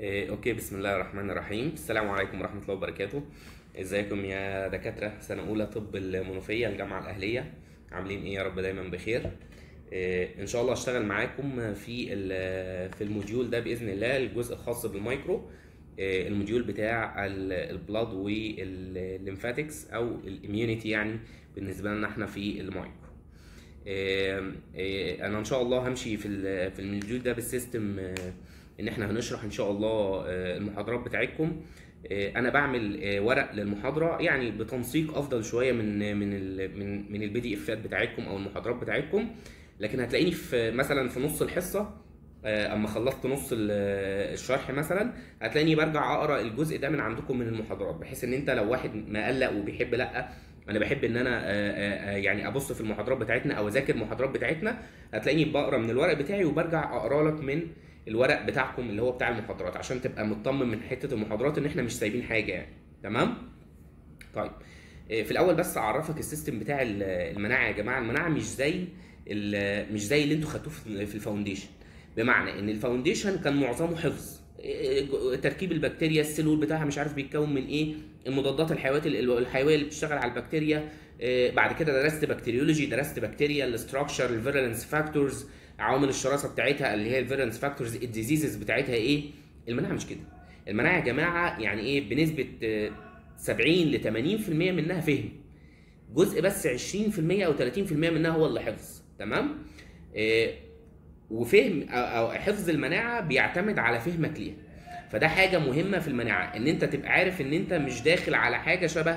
إيه، أوكي بسم الله الرحمن الرحيم. السلام عليكم ورحمة الله وبركاته. إزيكم يا دكاترة؟ سنة أولى طب المنوفية الجامعة الأهلية. عاملين إيه؟ يا رب دايما بخير. إيه، إن شاء الله اشتغل معاكم في في ال module ده بإذن الله الجزء الخاص بالمايكرو. إيه، الموديول بتاع ال- البلاد والليمفاتكس أو الإميونيتي يعني بالنسبة لنا إحنا في المايكرو. إيه، إيه، أنا إن شاء الله همشي في في ال module ده بال system إن إحنا هنشرح إن شاء الله آه، المحاضرات بتاعتكم. آه، أنا بعمل آه، ورق للمحاضرة يعني بتنسيق أفضل شوية من من من من ال PDFات بتاعتكم أو المحاضرات بتاعتكم. لكن هتلاقيني في مثلا في نص الحصة أما خلصت نص ال- الشرح مثلا هتلاقيني برجع أقرأ الجزء ده من عندكم من المحاضرات. بحيث إن أنت لو واحد مقلق وبيحب لأ أنا بحب إن أنا يعني أبص في المحاضرات بتاعتنا أو أذاكر المحاضرات بتاعتنا هتلاقيني بقرأ من الورق بتاعي وبرجع أقرأ لك من الورق بتاعكم اللي هو بتاع المحاضرات عشان تبقى مطمن من حتة المحاضرات إن إحنا مش سايبين حاجة يعني. تمام؟ طيب. آه، في الأول بس أعرفك ال system بتاع ال- المناعة يا جماعة. المناعة مش زي مش زي اللي أنتوا خدتوه في ال foundation. بمعنى إن ال foundation كان معظمه حفظ. آه، تركيب البكتيريا ال cell wall بتاعها مش عارف بيتكون من إيه. المضادات الحيويات الحيوية اللي بتشتغل على البكتيريا. آه، بعد كده درست bacteriology درست بكتيريا ال structure ال virulence factors عوامل الشراسة بتاعتها اللي هي ال virulence factors ال diseases بتاعتها إيه؟ المناعة مش كده. المناعة يا جماعة يعني إيه؟ بنسبة آه، 70 ل 80% منها فهم. جزء بس 20% أو 30% منها هو اللي حفظ. تمام؟ آه، وفهم أو حفظ المناعة بيعتمد على فهمك ليها. فده حاجة مهمة في المناعة إن أنت تبقى عارف إن أنت مش داخل على حاجة شبه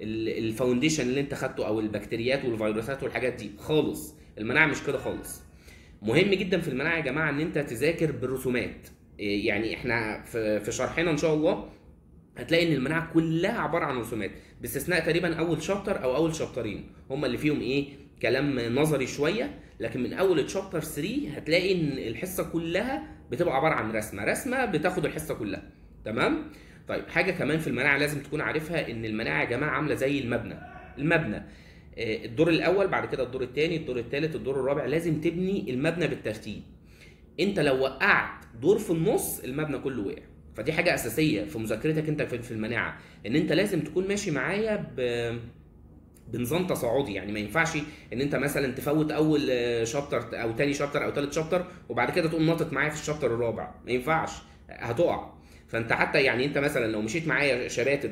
ال- الفاونديشن اللي أنت خدته أو البكتيريات والفيروسات والحاجات دي خالص. المناعة مش كده خالص. مهم جدا في المناعة يا جماعة إن أنت تذاكر بالرسومات. إيه يعني إحنا في شرحنا إن شاء الله هتلاقي إن المناعة كلها عبارة عن رسومات باستثناء تقريبا أول شابتر أو أول شابترين هم اللي فيهم إيه؟ كلام نظري شوية لكن من أول تشابتر 3 هتلاقي إن الحصة كلها بتبقى عبارة عن رسمة. رسمة بتاخد الحصة كلها. تمام؟ طيب حاجة كمان في المناعة لازم تكون عارفها إن المناعة يا جماعة عاملة زي المبنى. المبنى. الدور الأول بعد كده الدور الثاني الدور الثالث الدور الرابع لازم تبني المبنى بالترتيب. أنت لو وقعت دور في النص المبنى كله وقع. فدي حاجة أساسية في مذاكرتك أنت في المناعة إن أنت لازم تكون ماشي معايا ب بنظام تصاعدي. يعني ما ينفعش إن أنت مثلا تفوت أول آه، شابتر أو تاني شابتر أو تالت شابتر وبعد كده تقوم ناطط معايا في الشابتر الرابع. ما ينفعش. هتقع. فأنت حتى يعني أنت مثلا لو مشيت معايا شباتر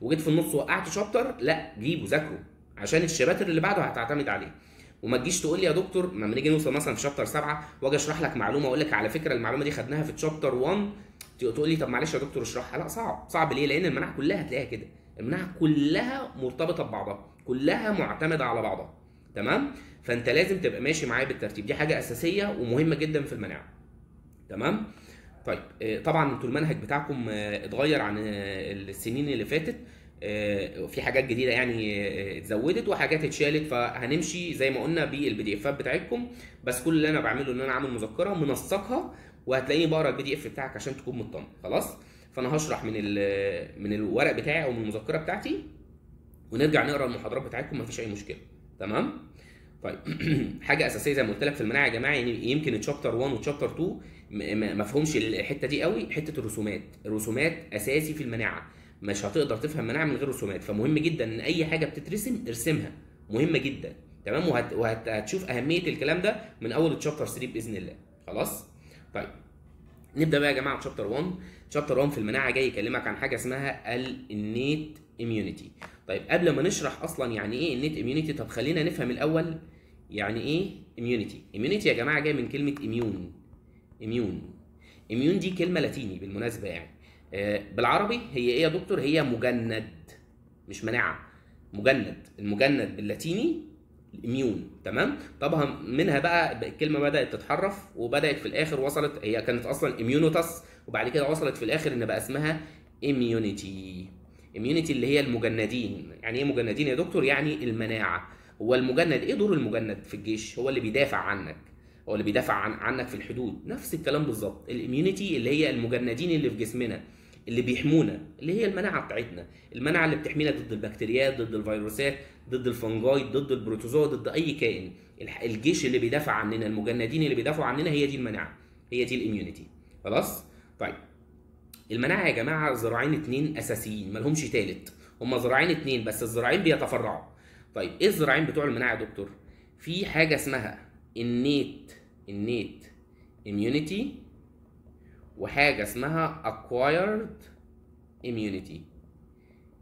وجيت في النص وقعت شابتر لا جيبه ذاكره عشان الشباتر اللي بعده هتعتمد عليه. وما تجيش تقول لي يا دكتور لما نيجي نوصل مثلا في شابتر سبعة واجي اشرح لك معلومة أقول لك على فكرة المعلومة دي خدناها في شابتر 1 تقول لي طب معلش يا دكتور اشرحها. لا صعب صعب ليه؟ لأن المناعة كلها هتلاقيها كده. المناعة كلها مرتبطة ببعضها كلها معتمدة على بعضها. تمام؟ فأنت لازم تبقى ماشي معايا بالترتيب. دي حاجة أساسية ومهمة جدا في المناعة. تمام؟ طيب آه، طبعا أنتوا المنهج بتاعكم آه، اتغير عن آه، السنين اللي فاتت. في حاجات جديدة يعني آه، اتزودت وحاجات اتشالت فهنمشي زي ما قلنا بال PDFات بتاعتكم. بس كل اللي أنا بعمله إن أنا عامل مذكرة منسقها وهتلاقيني بقرأ ال PDF بتاعك عشان تكون مطمن. خلاص؟ فأنا هشرح من من الورق بتاعي أو من المذكرة بتاعتي ونرجع نقرأ المحاضرات بتاعتكم مفيش أي مشكلة. تمام؟ طيب. حاجة أساسية زي ما قلت لك في المناعه يا جماعة يعني يمكن chapter 1 و chapter 2 م- ما فيهمش الحتة دي قوي. حتة الرسومات. الرسومات أساسي في المناعة. مش هتقدر تفهم مناعة من غير رسومات. فمهم جدا إن أي حاجة بتترسم ارسمها. مهمه جدا. تمام؟ وهت- وهت- وهتشوف أهمية الكلام ده من أول chapter 3 بإذن الله. خلاص؟ طيب. نبدأ بقى يا جماعة ب chapter 1 chapter 1 في المناعة جاي يكلمك عن حاجة اسمها innate immunity طيب قبل ما نشرح أصلا يعني إيه innate immunity طب خلينا نفهم الأول يعني إيه immunity immunity يا جماعة جاية من كلمة immune immune immune دي كلمة لاتيني بالمناسبة يعني. بالعربي هي إيه يا دكتور؟ هي مجند مش مناعة. مجند. المجند باللاتيني ال immune تمام؟ طبعا منها بقى الكلمة بدأت تتحرف وبدأت في الآخر وصلت هي كانت أصلا immunitas وبعد كده وصلت في الآخر إن بقى اسمها immunity immunity اللي هي المجندين. يعني إيه مجندين يا دكتور؟ يعني المناعة. هو المجند إيه دور المجند في الجيش؟ هو اللي بيدافع عنك. هو اللي بيدافع عن عنك في الحدود. نفس الكلام بالظبط. ال immunity اللي هي المجندين اللي في جسمنا. اللي بيحمونا اللي هي المناعة بتاعتنا. المناعة اللي بتحمينا ضد البكتيريات ضد الفيروسات ضد ال fungi ضد ال protozoa ضد أي كائن. الجيش اللي بيدافع عننا المجندين اللي بيدافعوا عننا هي دي المناعة هي دي ال immunity. خلاص؟ طيب. المناعة يا جماعة ذراعين اتنين أساسيين مالهمش تالت. هما ذراعين اتنين بس الذراعين بيتفرعوا. طيب إيه الذراعين بتوع المناعة يا دكتور؟ في حاجة اسمها innate innate immunity وحاجة اسمها acquired immunity.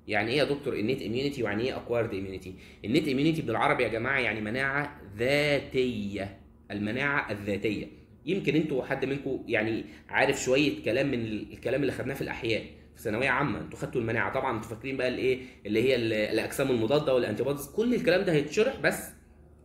يعني إيه يا دكتور ال innate immunity ويعني إيه acquired immunity ال innate immunity بالعربي يا جماعة يعني مناعة ذاتية. المناعة الذاتية. يمكن أنتوا حد منكم يعني عارف شوية كلام من الكلام اللي خدناه في الاحياء في ثانوية عامة أنتوا خدتوا المناعة. طبعا أنتوا فاكرين بقى الإيه؟ اللي هي ال- الأجسام المضادة وال anti كل الكلام ده هيتشرح بس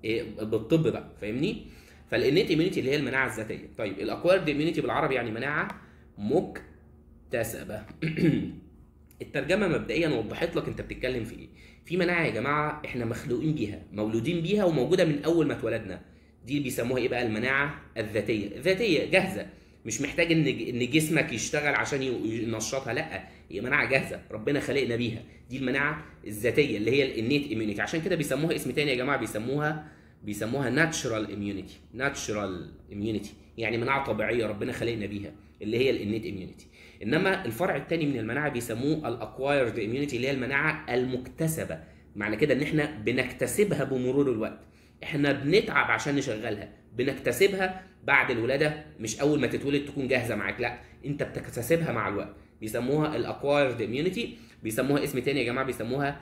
إيه؟ بالطب بقى. فاهمني؟ فال innate immunity اللي هي المناعة الذاتية. طيب ال acquired immunity بالعربي يعني مناعة مكتسبة. الترجمة مبدئيا وضحت لك أنت بتتكلم في إيه. في مناعة يا جماعة إحنا مخلوقين بيها مولودين بيها وموجودة من أول ما اتولدنا. دي بيسموها إيه بقى؟ المناعة الذاتية. ذاتيه جاهزة. مش محتاج إن إن جسمك يشتغل عشان ينشطها لأ. هي مناعة جاهزة. ربنا خلقنا بيها. دي المناعة الذاتية اللي هي ال innate immunity عشان كده بيسموها اسم تاني يا جماعة بيسموها بيسموها natural immunity natural immunity يعني مناعة طبيعية ربنا خلقنا بيها. اللي هي ال innate immunity. إنما الفرع الثاني من المناعة بيسموه ال acquired immunity اللي هي المناعة المكتسبة. معنى كده إن إحنا بنكتسبها بمرور الوقت. إحنا بنتعب عشان نشغلها. بنكتسبها بعد الولادة مش أول ما تتولد تكون جاهزة معاك. لا أنت بتكتسبها مع الوقت. بيسموها الأكوايرد إميونيتي. بيسموها اسم تاني يا جماعة بيسموها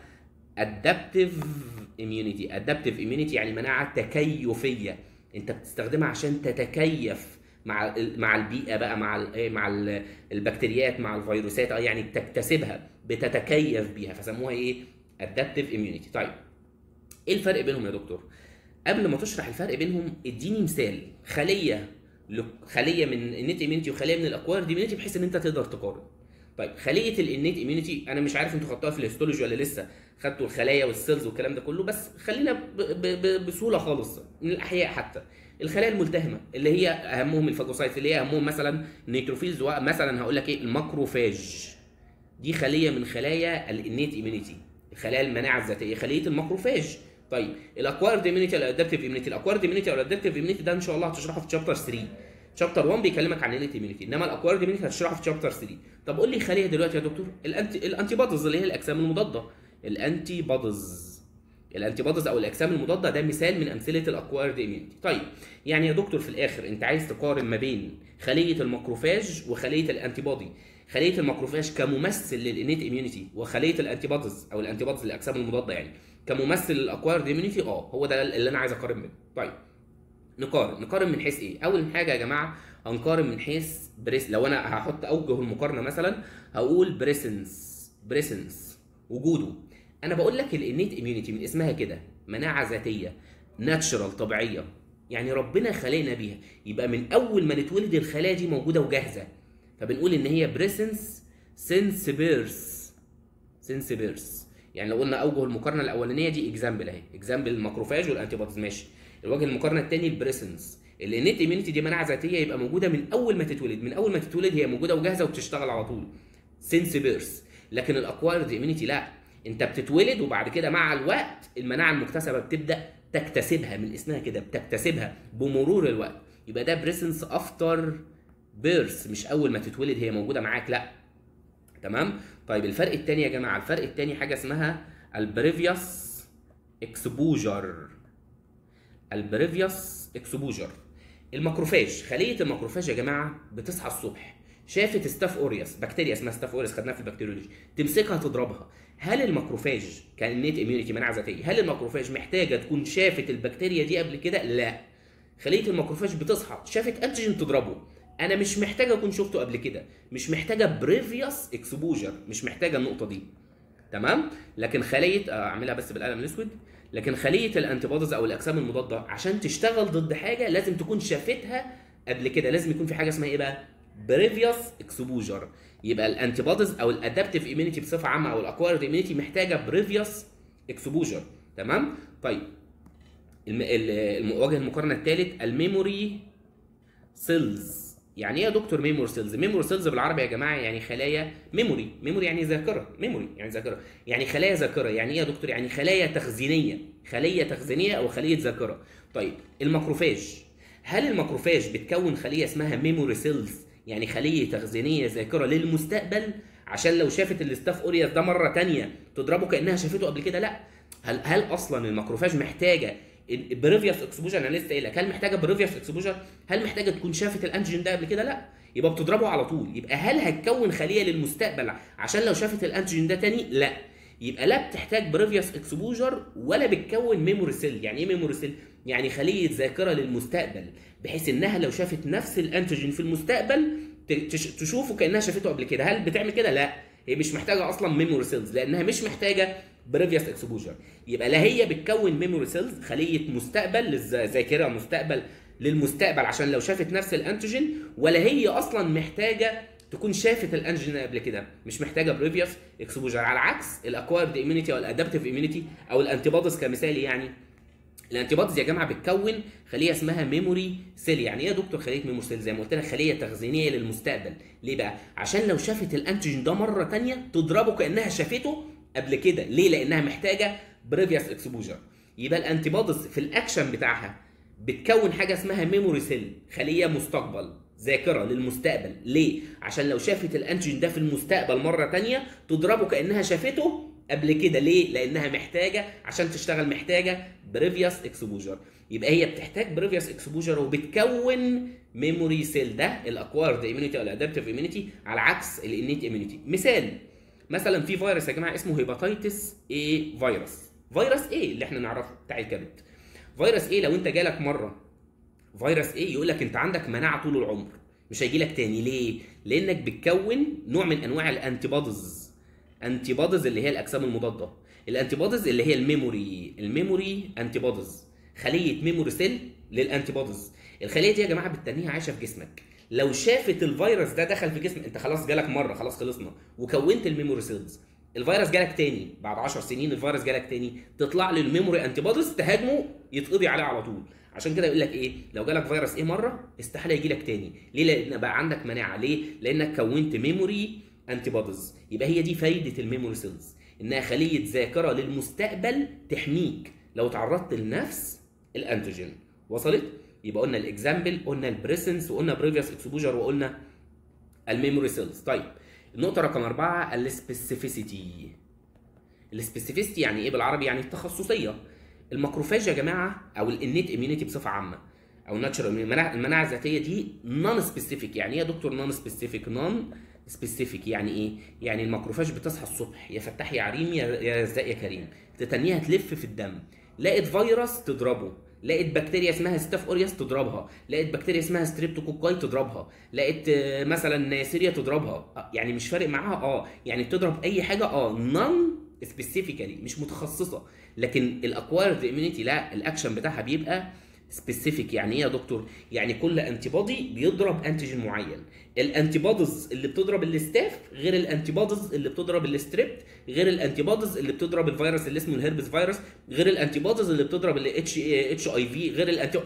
adaptive immunity. adaptive immunity يعني مناعة تكيفية. أنت بتستخدمها عشان تتكيف. مع مع البيئة بقى مع إيه، مع ال- البكتيريات مع الفيروسات يعني بتكتسبها بتتكيف بيها فسموها إيه؟ adaptive immunity. طيب إيه الفرق بينهم يا دكتور؟ قبل ما تشرح الفرق بينهم إديني مثال خلية خلية من ال innate immunity وخلية من ال acquired immunity بحيث إن أنت تقدر تقارن. طيب خلية ال innate immunity أنا مش عارف أنتوا خدتوها في ال histology ولا لسه؟ خدتوا الخلايا وال cells والكلام ده كله بس خلينا بسهولة خالص من الأحياء حتى. الخلايا الملتهمة اللي هي أهمهم ال phagocytes اللي هي أهمهم مثلا neutrophils مثلا هقول لك إيه ال macrophage. دي خلية من خلايا ال innate immunity خلايا المناعة الذاتية خلية ال macrophage. طيب الأكوارد اميونيتي الادابتيف اميونيتي الأكوارد اميونيتي أو الادابتيف اميونيتي ده إن شاء الله هتشرحه في chapter 3 chapter 1 بيكلمك عن ال innate immunity إنما ال acquired immunity هتشرحه في chapter 3 طب قول لي خلية دلوقتي يا دكتور ال anti ال antibodies اللي هي الأجسام المضادة. ال antibodies ال antibodies أو الاجسام المضاده ده مثال من أمثلة ال acquired immunity طيب يعني يا دكتور في الآخر أنت عايز تقارن ما بين خلية ال macrophage وخلية ال antibody خلية ال macrophage كممثل لل innate immunity وخلية ال antibodies أو ال antibodies الاجسام المضاده يعني كممثل لل acquired immunity آه هو ده اللي أنا عايز أقارن بينه طيب نقارن. نقارن من حيث إيه؟ أول حاجة يا جماعة هنقارن من حيث pres- لو أنا هحط أوجه المقارنة مثلا هقول presence presence وجوده. أنا بقول لك ال innate immunity من اسمها كده مناعة ذاتية natural طبيعية. يعني ربنا خلقنا بيها. يبقى من أول ما نتولد الخلايا دي موجودة وجاهزة. فبنقول إن هي presence since birth يعني لو قلنا أوجه المقارنة الأولانية دي example أهي. example ال macrophage وال anti ماشي. الوجه المقارنة الثاني ال presence ال innate immunity دي مناعة ذاتية يبقى موجودة من أول ما تتولد. من أول ما تتولد هي موجودة وجاهزة وبتشتغل على طول. since birth لكن ال acquired immunity لا. انت بتتولد وبعد كده مع الوقت المناعة المكتسبة بتبدأ تكتسبها من اسمها كده بتكتسبها بمرور الوقت. يبقى ده presence after birth مش أول ما تتولد هي موجودة معاك لأ. تمام؟ طيب الفرق الثاني يا جماعة الفرق الثاني حاجة اسمها ال previous exposure ال previous exposure ال macrophage خلية ال macrophage يا جماعة بتصحى الصبح. شافت Staph aureus بكتيريا اسمها Staph aureus خدناها في ال bacteriology. تمسكها تضربها. هل ال macrophage كانت immunity مناعة ذاتية؟ هل ال macrophage محتاجة تكون شافت البكتيريا دي قبل كده؟ لا. خلية ال macrophage بتصحى شافت antigen تضربه. أنا مش محتاجة أكون شفته قبل كده. مش محتاجة previous exposure مش محتاجة النقطة دي. تمام؟ لكن خلية آه، أعملها بس بالقلم الأسود. لكن خلية ال antibodies أو الأجسام المضادة عشان تشتغل ضد حاجة لازم تكون شافتها قبل كده. لازم يكون في حاجة اسمها إيه بقى؟ previous exposure يبقى ال antibodies أو ال adaptive immunity بصفة عامة أو ال acquired immunity محتاجة previous exposure تمام؟ طيب. وجه المقارنة الثالث ال memory cells يعني إيه يا دكتور memory cells memory cells بالعربي يا جماعة يعني خلايا memory memory يعني ذاكرة. memory يعني ذاكرة. يعني خلايا ذاكرة. يعني إيه يا دكتور؟ يعني خلايا تخزينية. خلية تخزينية أو خلية ذاكرة. طيب. ال macrophage هل ال macrophage بتكون خلية اسمها memory cells يعني خلية تخزينية ذاكرة للمستقبل عشان لو شافت ال Staph aureus ده مرة تانية تضربه كأنها شافته قبل كده لا. هل هل أصلا ال macrophage محتاجة previous exposure أنا لسه قايل لك هل محتاجة previous exposure هل محتاجة تكون شافت ال antigen ده قبل كده؟ لا. يبقى بتضربه على طول. يبقى هل هتكون خلية للمستقبل عشان لو شافت ال antigen ده تاني؟ لا. يبقى لا بتحتاج previous exposure ولا بتكون memory cell يعني إيه memory cell يعني خلية ذاكرة للمستقبل. بحيث إنها لو شافت نفس ال antigen في المستقبل تشوفه كأنها شافته قبل كده. هل بتعمل كده؟ لا. هي مش محتاجة أصلا memory cells لأنها مش محتاجة previous exposure يبقى لا هي بتكون memory cells خلية مستقبل للذاكره مستقبل للمستقبل عشان لو شافت نفس ال antigen ولا هي أصلا محتاجة تكون شافت ال antigen قبل كده. مش محتاجة previous exposure على عكس ال acquired immunity أو ال adaptive immunity أو ال anti كمثال يعني ال anti يا جماعة بتكون خلية اسمها memory cell يعني إيه يا دكتور خلية memory cell زي ما قلت لك خلية تخزينية للمستقبل. ليه بقى؟ عشان لو شافت ال antigen ده مرة ثانية تضربه كأنها شافته قبل كده. ليه؟ لأنها محتاجة previous exposure يبقى ال anti في الاكشن بتاعها بتكون حاجة اسمها memory cell خلية مستقبل ذاكرة للمستقبل. ليه؟ عشان لو شافت ال antigen ده في المستقبل مرة ثانية تضربه كأنها شافته قبل كده ليه؟ لأنها محتاجة عشان تشتغل محتاجة previous exposure. يبقى هي بتحتاج previous exposure وبتكون memory cell ده ال acquired immunity أو ال adaptive immunity على عكس ال innate immunity مثال مثلا في فيروس يا جماعة اسمه hepatitis A virus فيروس إيه اللي إحنا نعرفه بتاع الكبد. فيروس A لو أنت جالك مرة فيروس A يقول لك أنت عندك مناعة طول العمر. مش هيجي لك تاني. ليه؟ لأنك بتكون نوع من أنواع ال antibodies antibodies اللي هي الأجسام المضادة. ال antibodies اللي هي ال memory. ال memory antibodies خلية memory cell لل antibodies الخلية دي يا جماعة بتتنيها عايشة في جسمك. لو شافت الفيروس ده دخل في جسمك انت خلاص جالك مرة خلاص خلصنا. وكونت ال memory cells الفيروس جالك تاني. بعد 10 سنين الفيروس جالك تاني. تطلع له ال memory antibodies تهاجمه يتقضي عليه على طول. عشان كده يقول لك إيه؟ لو جالك فيروس A مرة؟ استحالة يجي لك تاني. ليه؟ لأن بقى عندك مناعة. ليه؟ لأنك كونت memory antibodies يبقى هي دي فايدة ال memory cells إنها خلية ذاكرة للمستقبل تحميك. لو تعرضت لنفس ال antigen وصلت؟ يبقى قلنا ال example قلنا ال presence وقلنا previous exposure وقلنا ال memory cells. طيب النقطة رقم أربعة ال specificity. ال specificity يعني إيه بالعربي؟ يعني التخصصية. ال macrophage يا جماعة أو ال innate immunity بصفة عامة أو natural المناعة الذاتية دي non-specific يعني إيه يا دكتور non-specific non specific يعني إيه؟ يعني ال macrophage بتصحى الصبح يا فتاح يا عليم يا رزاق يا كريم. تتنيها تلف في الدم. لقيت فيروس تضربه. لقيت بكتيريا اسمها Staph aureus تضربها. لقيت بكتيريا اسمها Streptococci تضربها. لقيت مثلا سيريا تضربها. يعني مش فارق معاها؟ آه. يعني بتضرب أي حاجة؟ آه. non-specifically مش متخصصة. لكن ال acquired immunity لا الأكشن بتاعها بيبقى specific يعني إيه يا دكتور؟ يعني كل antibody بيضرب antigen معين. ال antibodies اللي بتضرب ال Staph غير ال antibodies اللي بتضرب ال Strept غير ال antibodies اللي بتضرب الفيروس اللي اسمه ال herpes virus غير ال antibodies اللي بتضرب ال H HIV غير ال anti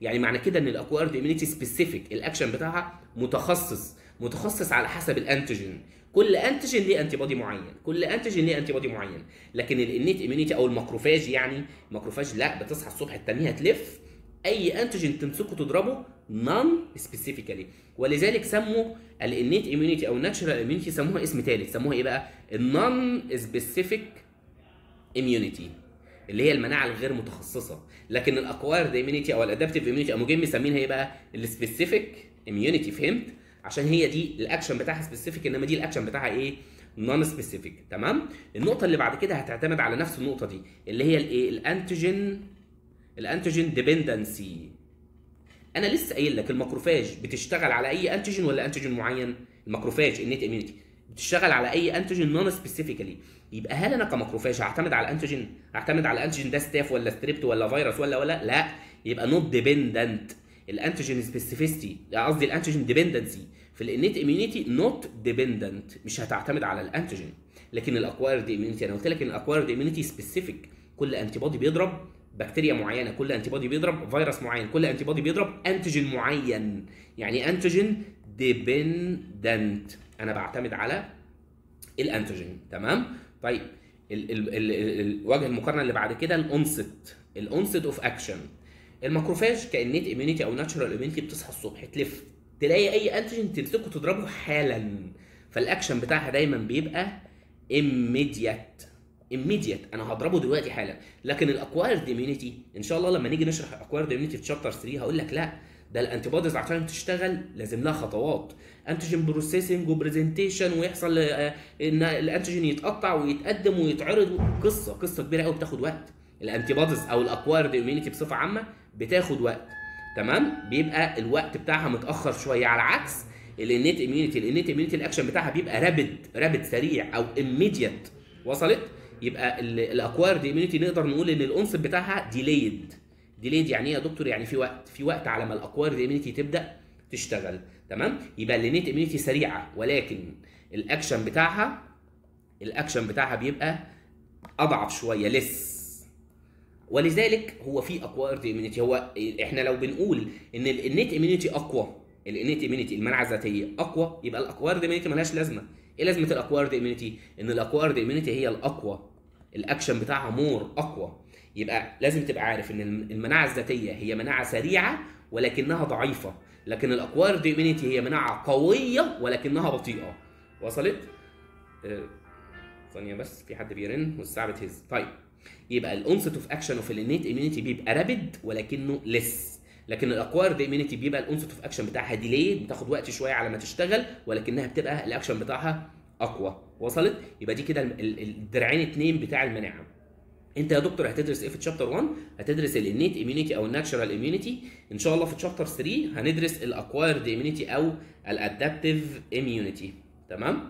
يعني معنى كده إن ال acquired immunity specific ال action بتاعها متخصص متخصص على حسب ال antigen كل antigen ليه antibody معين كل antigen ليه antibody معين. لكن ال innate immunity أو ال macrophage يعني ال macrophage لا بتصحى الصبح تتنيها تلف أي antigen تمسكه تضربه non-specifically ولذلك سموا ال innate immunity أو ال natural immunity سموها اسم ثالث سموها إيه بقى؟ ال non-specific immunity اللي هي المناعة الغير متخصصة. لكن ال acquired immunity أو ال adaptive immunity أو مجمع مسمينها إيه بقى؟ ال specific immunity فهمت؟ عشان هي دي الاكشن بتاعها specific إنما دي الاكشن بتاعها إيه؟ non-specific تمام؟ النقطة اللي بعد كده هتعتمد على نفس النقطة دي اللي هي الايه ال antigen ال antigen dependency أنا لسه قايل لك ال macrophage بتشتغل على أي antigen ولا antigen معين؟ ال macrophage ال innate immunity بتشتغل على أي antigen non-specifically يبقى هل أنا ك macrophage هعتمد على antigen؟ هعتمد على antigen ده Staph ولا Strept ولا فيروس ولا ولا؟ لا. يبقى not dependent ال antigen specificity قصدي ال antigen dependency في ال innate immunity not dependent مش هتعتمد على ال antigen. لكن ال acquired immunity أنا قلت لك إن ال acquired immunity specific كل antibody بيضرب بكتيريا معينة كل antibody بيضرب فيروس معين كل antibody بيضرب antigen معين. يعني antigen dependent أنا بعتمد على ال antigen تمام؟ طيب ال ال ال ال وجه المقارنة اللي بعد كده ال onset ال onset of action ال macrophage ك innate immunity أو natural immunity بتصحى الصبح تلف. تلاقي أي antigen تمسكه تضربه حالا. فالاكشن بتاعها دايما بيبقى immediate. Immediate. أنا هضربه دلوقتي حالا. لكن ال acquired immunity إن شاء الله لما نيجي نشرح ال acquired immunity في chapter 3 هقول لك لا. ده ال antibodies عشان تشتغل لازم لها خطوات. antigen processing و presentation ويحصل آه، إن ال antigen يتقطع ويتقدم ويتعرض. قصة قصة كبيرة قوي بتاخد وقت. ال antibodies أو ال acquired immunity بصفة عامة بتاخد وقت. تمام؟ بيبقى الوقت بتاعها متأخر شوية. على عكس ال innate immunity ال innate immunity ال action بتاعها بيبقى rapid rapid سريع أو immediate. وصلت؟ يبقى ال acquired immunity نقدر نقول إن ال onset بتاعها delayed delayed يعني إيه يا دكتور؟ يعني في وقت في وقت على ما ال acquired immunity تبدأ تشتغل. تمام؟ يبقى ال innate immunity سريعة ولكن الاكشن بتاعها الاكشن بتاعها بيبقى أضعف شوية less ولذلك هو في acquired immunity هو إحنا لو بنقول إن ال innate immunity أقوى ال innate immunity المناعة الذاتية أقوى يبقى ال acquired immunity ملهاش لازمة. إيه لازمة ال acquired immunity إن ال acquired immunity هي الأقوى. الاكشن بتاعها more اقوى. يبقى لازم تبقى عارف إن المناعة الذاتية هي مناعة سريعة ولكنها ضعيفة. لكن ال acquired immunity هي مناعة قوية ولكنها بطيئة. وصلت؟ آه، ثانية بس في حد بيرن؟ والساعة بتهز. طيب يبقى ال onset of action of ال innate immunity بيبقى rapid ولكنه less لكن ال acquired immunity بيبقى ال onset of action بتاعها delayed بتاخد وقت شوية على ما تشتغل ولكنها بتبقى الاكشن بتاعها أقوى. وصلت؟ يبقى دي كده الدرعين اتنين بتاع المناعة. أنت يا دكتور هتدرس إيه في chapter 1 هتدرس ال innate immunity أو ال natural immunity إن شاء الله في chapter 3 هندرس ال acquired immunity أو ال adaptive immunity تمام؟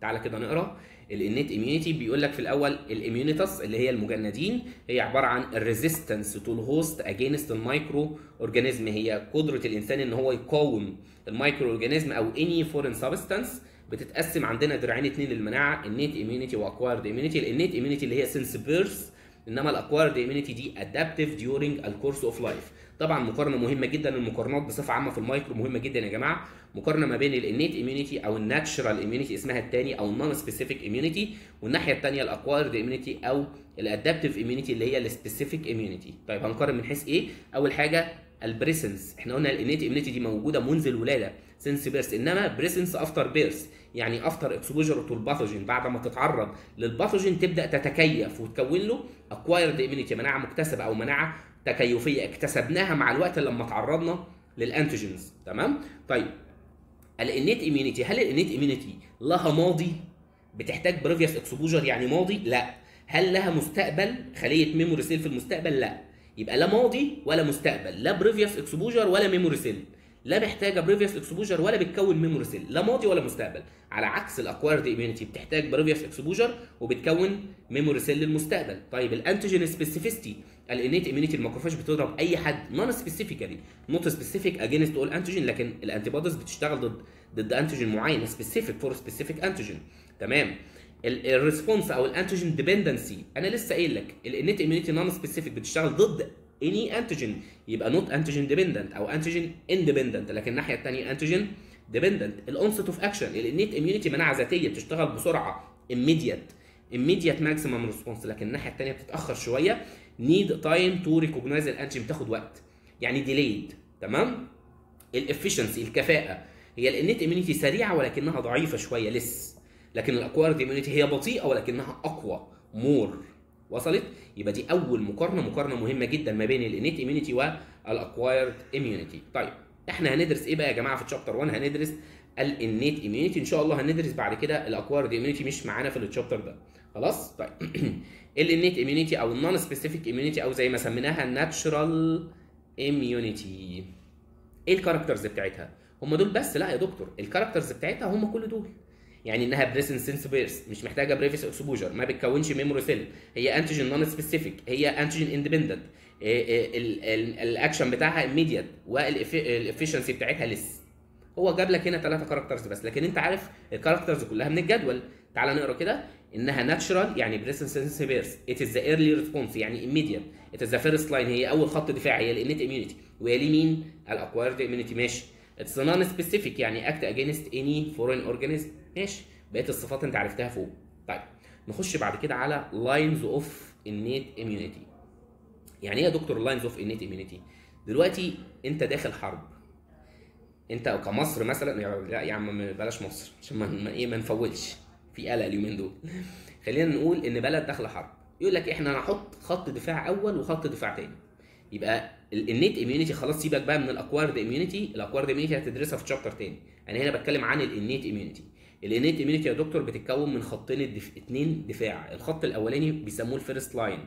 تعالى كده نقرأ. ال innate immunity بيقول لك في الأول ال immunitas اللي هي المجندين هي عبارة عن ال resistance to ال host against ال microorganism هي قدرة الإنسان إن هو يقاوم ال microorganism أو any foreign substance بتتقسم عندنا دراعين اثنين للمناعة ال innate immunity و acquired immunity ال innate immunity اللي هي since birth انما ال acquired immunity دي adaptive during ال course of life طبعا مقارنة مهمة جدا المقارنات بصفة عامة في المايكرو مهمة جدا يا جماعة. مقارنة ما بين ال innate immunity أو ال natural immunity اسمها الثاني أو ال non-specific immunity والناحيه الثانية ال acquired immunity أو ال adaptive immunity اللي هي ال specific immunity طيب هنقارن من حيث إيه؟ أول حاجة ال presence إحنا قلنا ال innate immunity دي موجودة منذ الولادة since birth إنما presence after birth يعني after exposure to ال pathogen بعد ما تتعرض لل pathogen تبدأ تتكيف وتكون له acquired immunity مناعة مكتسبة أو مناعة تكيفية. اكتسبناها مع الوقت لما تعرضنا لل antigens تمام؟ طيب ال innate immunity هل ال innate immunity لها ماضي؟ بتحتاج previous exposure يعني ماضي؟ لا. هل لها مستقبل؟ خلية memory cell في المستقبل؟ لا. يبقى لا ماضي ولا مستقبل لا previous exposure ولا memory cell لا محتاجة previous exposure ولا بتكون memory cell لا ماضي ولا مستقبل. على عكس ال acquired immunity بتحتاج previous exposure وبتكون memory cell للمستقبل. طيب ال antigen specificity ال innate immunity ال macrophage بتضرب أي حد non-specifically not specific against all antigen لكن ال antibodies بتشتغل ضد ضد antigen معين specific for specific antigen تمام؟ ال response أو ال antigen dependency أنا لسه قايل لك ال innate immunity non-specific بتشتغل ضد any antigen يبقى not antigen dependent أو antigen independent لكن الناحية الثانية antigen dependent ال onset of action ال innate immunity مناعة ذاتية بتشتغل بسرعة immediate immediate maximum response. لكن الناحية الثانية بتتأخر شوية. need time to recognize ال antigen بتاخد وقت. يعني delayed. تمام؟ ال efficiency الكفاءة. هي ال innate immunity سريعة ولكنها ضعيفة شوية less. لكن ال acquired immunity هي بطيئة ولكنها أقوى more وصلت؟ يبقى دي أول مقارنة مقارنة مهمة جدا ما بين ال innate immunity وال acquired immunity طيب إحنا هندرس إيه بقى يا جماعة في chapter 1 هندرس ال innate immunity إن شاء الله هندرس بعد كده ال acquired immunity مش معانا في ال chapter ده. خلاص؟ طيب. ال innate immunity أو ال non-specific immunity أو زي ما سميناها ال natural immunity إيه ال characters بتاعتها؟ هم دول بس؟ لا يا دكتور ال characters بتاعتها هم كل دول. يعني إنها present since birth مش محتاجة previous exposure ما بتكونش memory cell هي antigen non-specific هي antigen independent الاكشن بتاعها immediate وال efficiency بتاعتها less هو جاب لك هنا ثلاثة characters بس لكن أنت عارف ال characters كلها من الجدول. تعال نقرأ كده. إنها natural يعني present birth it is the early response يعني immediate. it is the first line هي أول خط دفاع هي ال innate immunity ويلي مين؟ ال acquired immunity ماشي. it's non-specific يعني act against any foreign organism ماشي. بقيه الصفات انت عرفتها فوق. طيب نخش بعد كده على lines of ال innate immunity يعني إيه يا دكتور lines of ال innate immunity دلوقتي انت داخل حرب. انت كمصر مثلا لا يا عم بلاش مصر عشان ما- إيه ما نفولش. في قلق اليومين دول. خلينا نقول إن بلد داخلة حرب. يقول لك إحنا هنحط خط دفاع أول وخط دفاع تاني. يبقى ال innate immunity خلاص سيبك بقى من ال acquired immunity ال acquired immunity هتدرسها في chapter تاني. أنا هنا بتكلم عن ال innate immunity ال innate immunity يا دكتور بتتكون من خطين الدف... اتنين دفاع. الخط الأولاني بيسموه ال first line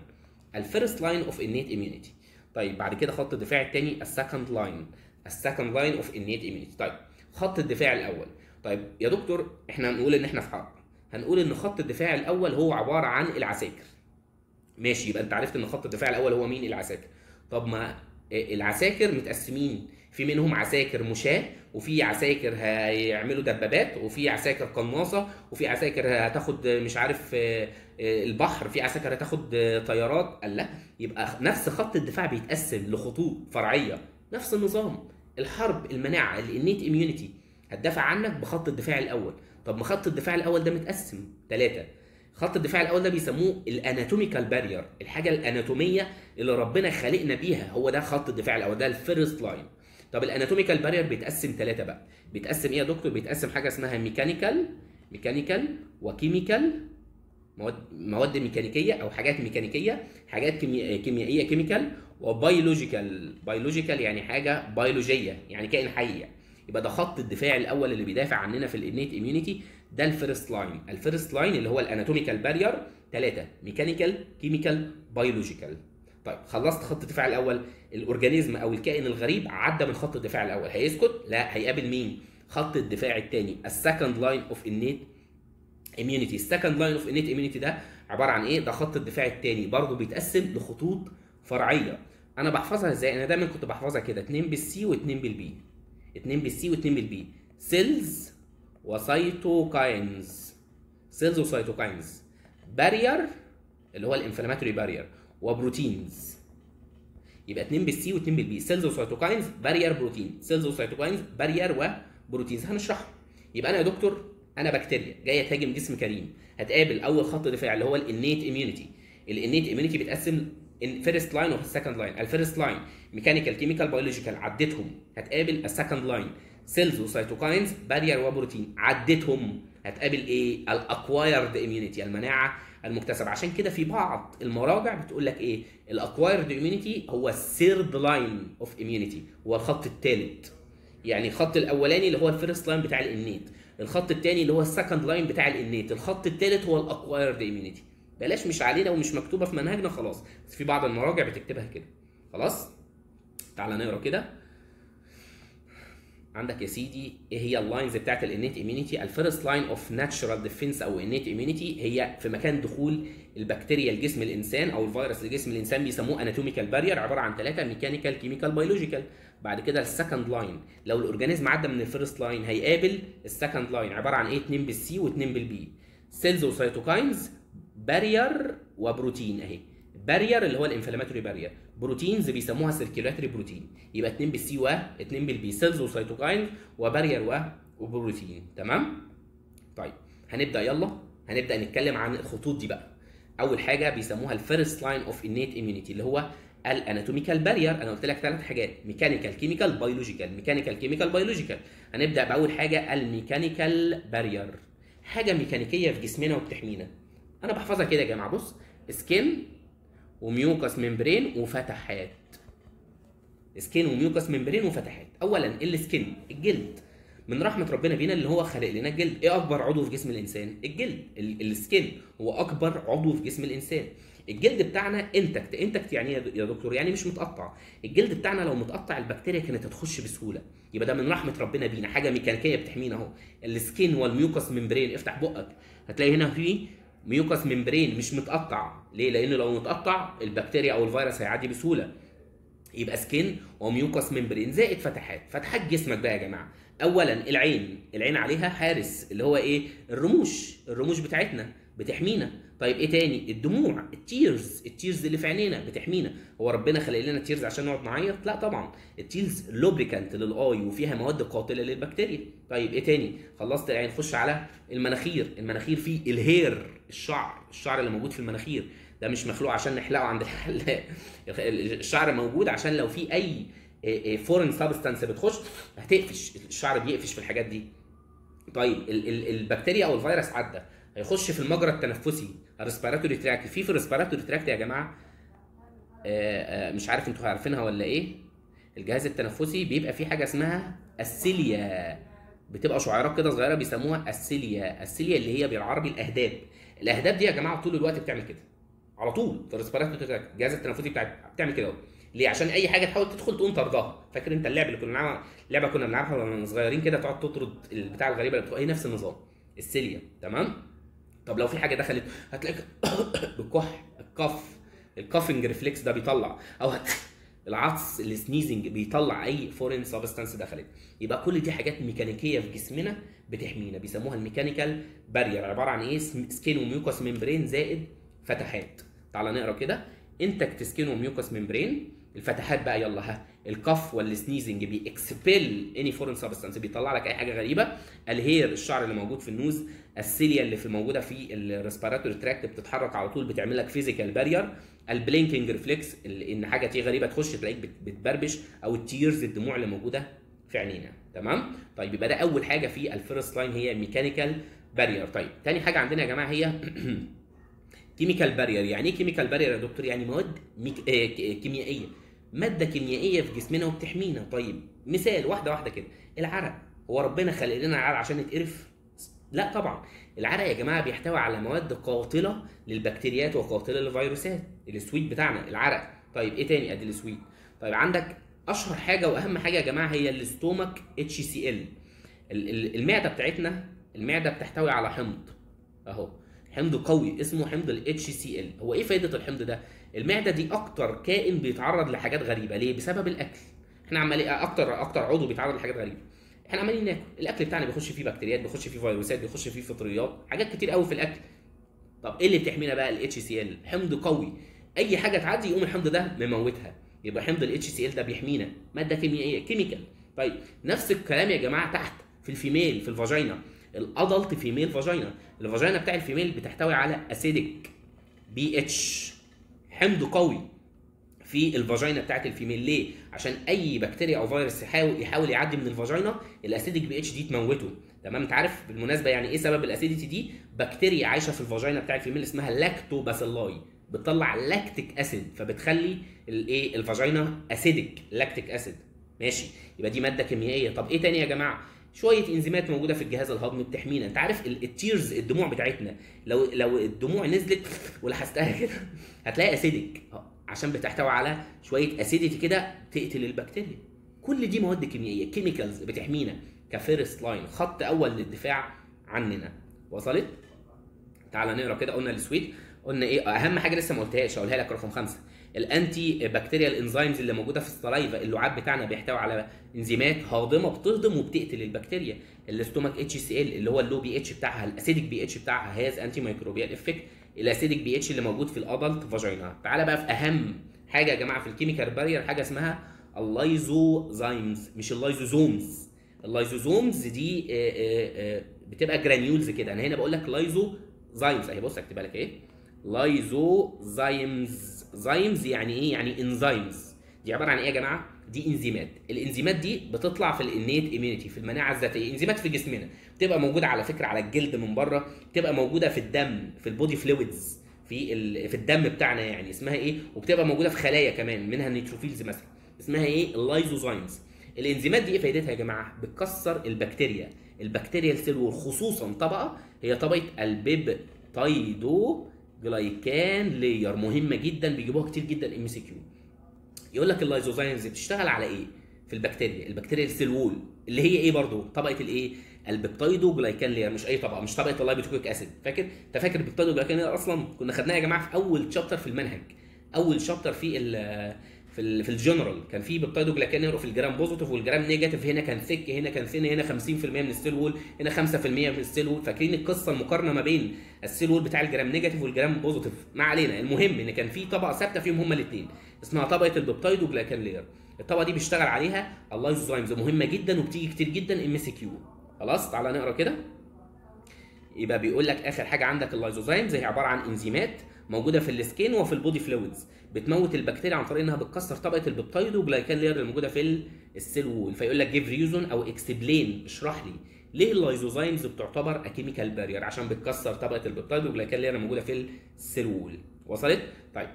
ال first line of innate immunity طيب بعد كده خط الدفاع الثاني ال second line ال second line of innate immunity طيب خط الدفاع الأول. طيب يا دكتور إحنا هنقول إن إحنا في حرب. هنقول إن خط الدفاع الأول هو عبارة عن العساكر. ماشي يبقى أنت عرفت إن خط الدفاع الأول هو مين؟ العساكر. طب ما العساكر متقسمين. في منهم عساكر مشاة وفي عساكر هيعملوا دبابات وفي عساكر قناصة وفي عساكر هتاخد مش عارف آه، آه، البحر في عساكر هتاخد آه، طيارات. قال لا يبقى نفس خط الدفاع بيتقسم لخطوط فرعية نفس النظام. الحرب المناعة ال innate immunity هتدافع عنك بخط الدفاع الأول. طب ما خط الدفاع الأول ده متقسم ثلاثة خط الدفاع الأول ده بيسموه ال anatomical barrier الحاجة الاناتومية اللي ربنا خلقنا بيها هو ده خط الدفاع الأول ده ال first line طب ال anatomical barrier بيتقسم ثلاثة بقى بيتقسم إيه يا دكتور؟ بيتقسم حاجة اسمها mechanical mechanical و chemical مواد مواد ميكانيكية أو حاجات ميكانيكية حاجات كيمي... كيميائية chemical و biological biological يعني حاجة بيولوجيه يعني كائن حي. يبقى ده خط الدفاع الأول اللي بيدافع عننا في الانيت اميونيتي ده الفيرست لاين. الفيرست لاين اللي هو الاناتوميكال بارير ثلاثة mechanical chemical biological. طيب خلصت خط الدفاع الأول. ال organism أو الكائن الغريب عدى من خط الدفاع الأول. هيسكت؟ لا. هيقابل مين؟ خط الدفاع الثاني ال second line of innate immunity ال second line of innate immunity ده عبارة عن إيه؟ ده خط الدفاع الثاني برضه بيتقسم لخطوط فرعية. أنا بحفظها إزاي؟ أنا دايما كنت بحفظها كده. 2 بالسي و2 بالبي 2 بالسي و2 بالبي سيلز وسيتوكاينز سيلز وسيتوكاينز بارير اللي هو الانفلاماتوري بارير وبروتينز. يبقى 2 بالسي و2 بالبي. سيلز وسيتوكاينز بارير بروتين. سيلز وسيتوكاينز بارير وبروتينز. هنشرحهم يبقى أنا يا دكتور أنا بكتيريا. جاية تهاجم جسم كريم. هتقابل أول خط دفاع اللي هو الانيت اميونيتي الانيت اميونيتي بيتقسم الفيرست لاين والسكند لاين الفيرست لاين ميكانيكال كيميكال بيولوجيكال عديتهم. هتقابل ال second line cells و cytokines barrier و protein عديتهم هتقابل إيه؟ ال acquired immunity المناعة المكتسبة. عشان كده في بعض المراجع بتقول لك إيه؟ ال acquired immunity هو ال third line of immunity هو الخط الثالث يعني الخط الأولاني اللي هو ال first line بتاع ال innate. الخط الثاني اللي هو ال second line بتاع ال innate. الخط الثالث هو ال acquired immunity بلاش مش علينا ومش مكتوبة في منهجنا خلاص. بس في بعض المراجع بتكتبها كده. خلاص؟ تعالى نقرأ كده. عندك يا سيدي إيه هي ال lines بتاعت ال innate immunity ال first line of natural defense أو innate immunity هي في مكان دخول البكتيريا لجسم الإنسان أو الفيروس لجسم الإنسان بيسموه anatomical barrier عبارة عن ثلاثة mechanical chemical biological بعد كده السكند لاين لو الاورجانيزم عدى من الفيرست لاين هيقابل السكند لاين عبارة عن إيه 2 بال C و2 بال B cells و cytokines barrier و protein أهي. barrier اللي هو ال inflammatory barrier proteins بيسموها circulatory protein. يبقى 2 بالسي و2 بالبي سيلز وسيتوكاين وبارير و وبروتين. تمام؟ طيب هنبدأ. يلا هنبدأ نتكلم عن الخطوط دي بقى. أول حاجة بيسموها ال first line of innate immunity اللي هو ال anatomical barrier أنا قلت لك ثلاث حاجات. mechanical chemical biological mechanical chemical biological هنبدأ بأول حاجة ال mechanical barrier حاجة ميكانيكية في جسمنا وبتحمينا. أنا بحفظها كده يا جماعة. بص skin و mucous membrane وفتحات. skin و mucous membrane وفتحات. اولا ال skin الجلد. من رحمة ربنا بينا اللي هو خلق لنا الجلد إيه أكبر عضو في جسم الإنسان؟ الجلد. ال- ال skin هو أكبر عضو في جسم الإنسان. الجلد بتاعنا intact intact يعني يا دكتور يعني مش متقطع. الجلد بتاعنا لو متقطع البكتيريا كانت هتخش بسهولة. يبقى ده من رحمة ربنا بينا. حاجة ميكانيكية بتحمينا أهو. ال skin وال mucous membrane. افتح بقك. هتلاقي هنا في mucous membrane مش متقطع. ليه؟ لأن لو متقطع البكتيريا أو الفيروس هيعدي بسهولة. يبقى skin و mucous membrane زائد فتحات. فتحات جسمك بقى يا جماعة. اولا العين. العين عليها حارس اللي هو إيه؟ الرموش. الرموش بتاعتنا. بتحمينا. طيب إيه تاني؟ الدموع ال tears ال tears اللي في عينينا بتحمينا. هو ربنا خلق لنا tears عشان نقعد نعيط؟ لا طبعا. ال tears lubricant لل eye وفيها مواد قاتلة للبكتيريا. طيب إيه تاني؟ خلصت العين خش على المناخير. المناخير فيه ال hair الشعر. الشعر اللي موجود في المناخير ده مش مخلوق عشان نحلقه عند الحلاق. الشعر موجود عشان لو في أي foreign substance بتخش هتقفش. الشعر بيقفش في الحاجات دي. طيب ال- ال- البكتيريا أو الفيروس عدى. هيخش في المجرى التنفسي. ال respiratory tract في في ال respiratory tract يا جماعة. آه، آه، مش عارف أنتوا عارفينها ولا إيه. الجهاز التنفسي بيبقى فيه حاجة اسمها ال cilia. بتبقى شعيرات كده صغيرة بيسموها ال cilia. ال cilia اللي هي بالعربي الأهداب. الأهداب دي يا جماعة طول الوقت بتعمل كده. على طول في ال respiratory tract. الجهاز التنفسي بتاعك بتعمل كده. ليه؟ عشان أي حاجة تحاول تدخل تقوم طردها. فاكر انت اللعبه اللي كنا بنلعبها؟ لعبة كنا بنلعبها وإحنا صغيرين كده تقعد تطرد البتاع الغريبة اللي بتبقى هي نفس النظام. ال cilia. تمام؟ طب لو في حاجة دخلت هتلاقيك بالكح ال cough ال coughing reflex ده بيطلع أو. العطس ال sneezing بيطلع أي foreign substance دخلت. يبقى كل دي حاجات ميكانيكية في جسمنا بتحمينا بيسموها ال mechanical barrier عبارة عن إيه؟ skin و mucous membrane زائد فتحات. تعال نقرأ كده. intact skin و mucous membrane الفتحات بقى يلا ها. ال cough وال sneezing بي expel any foreign substance بيطلع لك أي حاجة غريبة. ال hair الشعر اللي موجود في ال nose. ال cilia اللي في موجودة في ال respiratory tract بتتحرك على طول بتعمل لك physical barrier ال blinking reflex إن حاجة تيجي غريبة تخش تلاقيك بت- بتبربش أو ال tears الدموع اللي موجودة في عينينا. تمام؟ طيب يبقى ده أول حاجة في ال first line هي mechanical barrier طيب تاني حاجة عندنا يا جماعة هي chemical barrier يعني إيه chemical barrier يا دكتور؟ يعني مواد ميك... آه كيميائية. مادة كيميائية في جسمنا وبتحمينا. طيب مثال واحدة واحدة كده. العرق هو ربنا خلق لنا العرق عشان نتقرف لا طبعا. العرق يا جماعة بيحتوي على مواد قاتلة للبكتيريات وقاتلة للفيروسات. ال sweat بتاعنا العرق. طيب إيه تاني؟ أدي ال sweat. طيب عندك أشهر حاجة وأهم حاجة يا جماعة هي ال stomach HCl المعدة بتاعتنا المعدة بتحتوي على حمض. أهو. حمض قوي اسمه حمض ال HCl هو إيه فايدة الحمض ده؟ المعدة دي أكتر كائن بيتعرض لحاجات غريبة. ليه؟ بسبب الأكل. إحنا عمالين أكتر أكتر عضو بيتعرض لحاجات غريبة. إحنا عمالين ناكل. الأكل بتاعنا بيخش فيه بكتيريات بيخش فيه فيروسات بيخش فيه فطريات حاجات كتير قوي في الأكل. طب إيه اللي بتحمينا بقى؟ ال HCl حمض قوي. أي حاجة تعدي يقوم الحمض ده مموتها. يبقى حمض ال HCl ده بيحمينا. ماده كيميائيه chemical. طيب نفس الكلام يا جماعة تحت في ال female في ال vagina. ال adult female vagina. ال vagina بتاع ال female بتحتوي على acidic pH حمض قوي. في ال vagina بتاعت ال female. ليه؟ عشان أي بكتيريا أو فيروس يحاول يحاول يعدي من ال vagina ال acidic pH دي تموته. تمام؟ أنت عارف بالمناسبة يعني إيه سبب ال acidity دي؟ بكتيريا عايشة في ال vagina بتاع ال female اسمها lactobacilli. بتطلع lactic acid فبتخلي الايه ال vagina acidic lactic acid. ماشي؟ يبقى دي مادة كيميائية. طب إيه تاني يا جماعة؟ شوية إنزيمات موجودة في الجهاز الهضمي بتحمينا. أنت عارف ال- ال tears الدموع بتاعتنا لو لو الدموع نزلت ولحستها كده هتلاقي acidic عشان بتحتوي على شوية acidity كده تقتل البكتيريا. كل دي مواد كيميائية chemicals بتحمينا ك first line خط أول للدفاع عننا. وصلت؟ تعال نقرأ كده قلنا ال sweat قلنا إيه؟ أهم حاجة لسه ما قلتهاش هقولها لك رقم خمسة. ال antibacterial enzymes اللي موجودة في ال saliva اللعاب بتاعنا بيحتوي على انزيمات هاضمة بتهضم وبتقتل البكتيريا. ال stomach HCl اللي هو ال low pH بتاعها ال acidic pH بتاعها has antimicrobial effect ال acidic pH اللي موجود في ال adult vagina تعالى بقى في اهم حاجة يا جماعة في ال chemical barrier حاجة اسمها ال lysozymes مش ال lysosomes ال lysosomes دي آه، آه، آه، بتبقى granules كده. أنا هنا بقول لك lysozymes أهي بص اكتبها لك إيه؟ lysozymes zymes يعني إيه؟ يعني enzymes دي عبارة عن إيه يا جماعة؟ دي إنزيمات. الإنزيمات دي بتطلع في ال innate immunity في المناعة الذاتية. إنزيمات في جسمنا. بتبقى موجودة على فكرة على الجلد من بره. بتبقى موجودة في الدم في ال body fluids في ال... في الدم بتاعنا يعني. اسمها إيه؟ وبتبقى موجودة في خلايا كمان منها ال neutrophils مثلا. اسمها إيه؟ ال lysozymes الإنزيمات دي إيه فايدتها يا جماعة؟ بتكسر البكتيريا. البكتيريا ال cell وخصوصا طبقة هي طبقة ال peptidoglycan layer مهمة جدا بيجيبوها كتير جدا MCQ يقول لك ال lysozymes بتشتغل على إيه؟ في البكتيريا البكتيريا ال cell wall اللي هي إيه برضو؟ طبقة الايه ال peptidoglycan layer مش أي طبقة مش طبقة ال lipoteichoic acid. فاكر؟ أنت فاكر ال peptidoglycan أصلا؟ كنا خدناها يا جماعة في أول chapter في المنهج. أول chapter في في في الجنرال. كان في peptidoglycan layer في ال gram positive وال gram negative هنا كان thick هنا كان thin هنا 50% من ال cell wall هنا 5% من ال cell wall. فاكرين القصة المقارنة ما بين ال cell wall بتاع ال gram negative وال gram positive ما علينا. المهم إن كان في طبقة ثابتة فيهم هما الاثنين اسمها طبقة ال peptidoglycan layer الطبقة دي بيشتغل عليها ال lysozymes مهمة جدا وبتيجي كتير جدا MCQ خلاص تعالى نقرأ كده. يبقى بيقول لك آخر حاجة عندك ال lysozymes هي عبارة عن انزيمات موجودة في ال skin وفي ال body fluids بتموت البكتيريا عن طريق إنها بتكسر طبقة ال peptidoglycan layer الموجودة في ال cell wall. فيقول لك give reason أو explain اشرح لي ليه ال lysozymes بتعتبر a chemical barrier عشان بتكسر طبقة ال peptidoglycan layer الموجودة في ال cell wall. وصلت؟ طيب.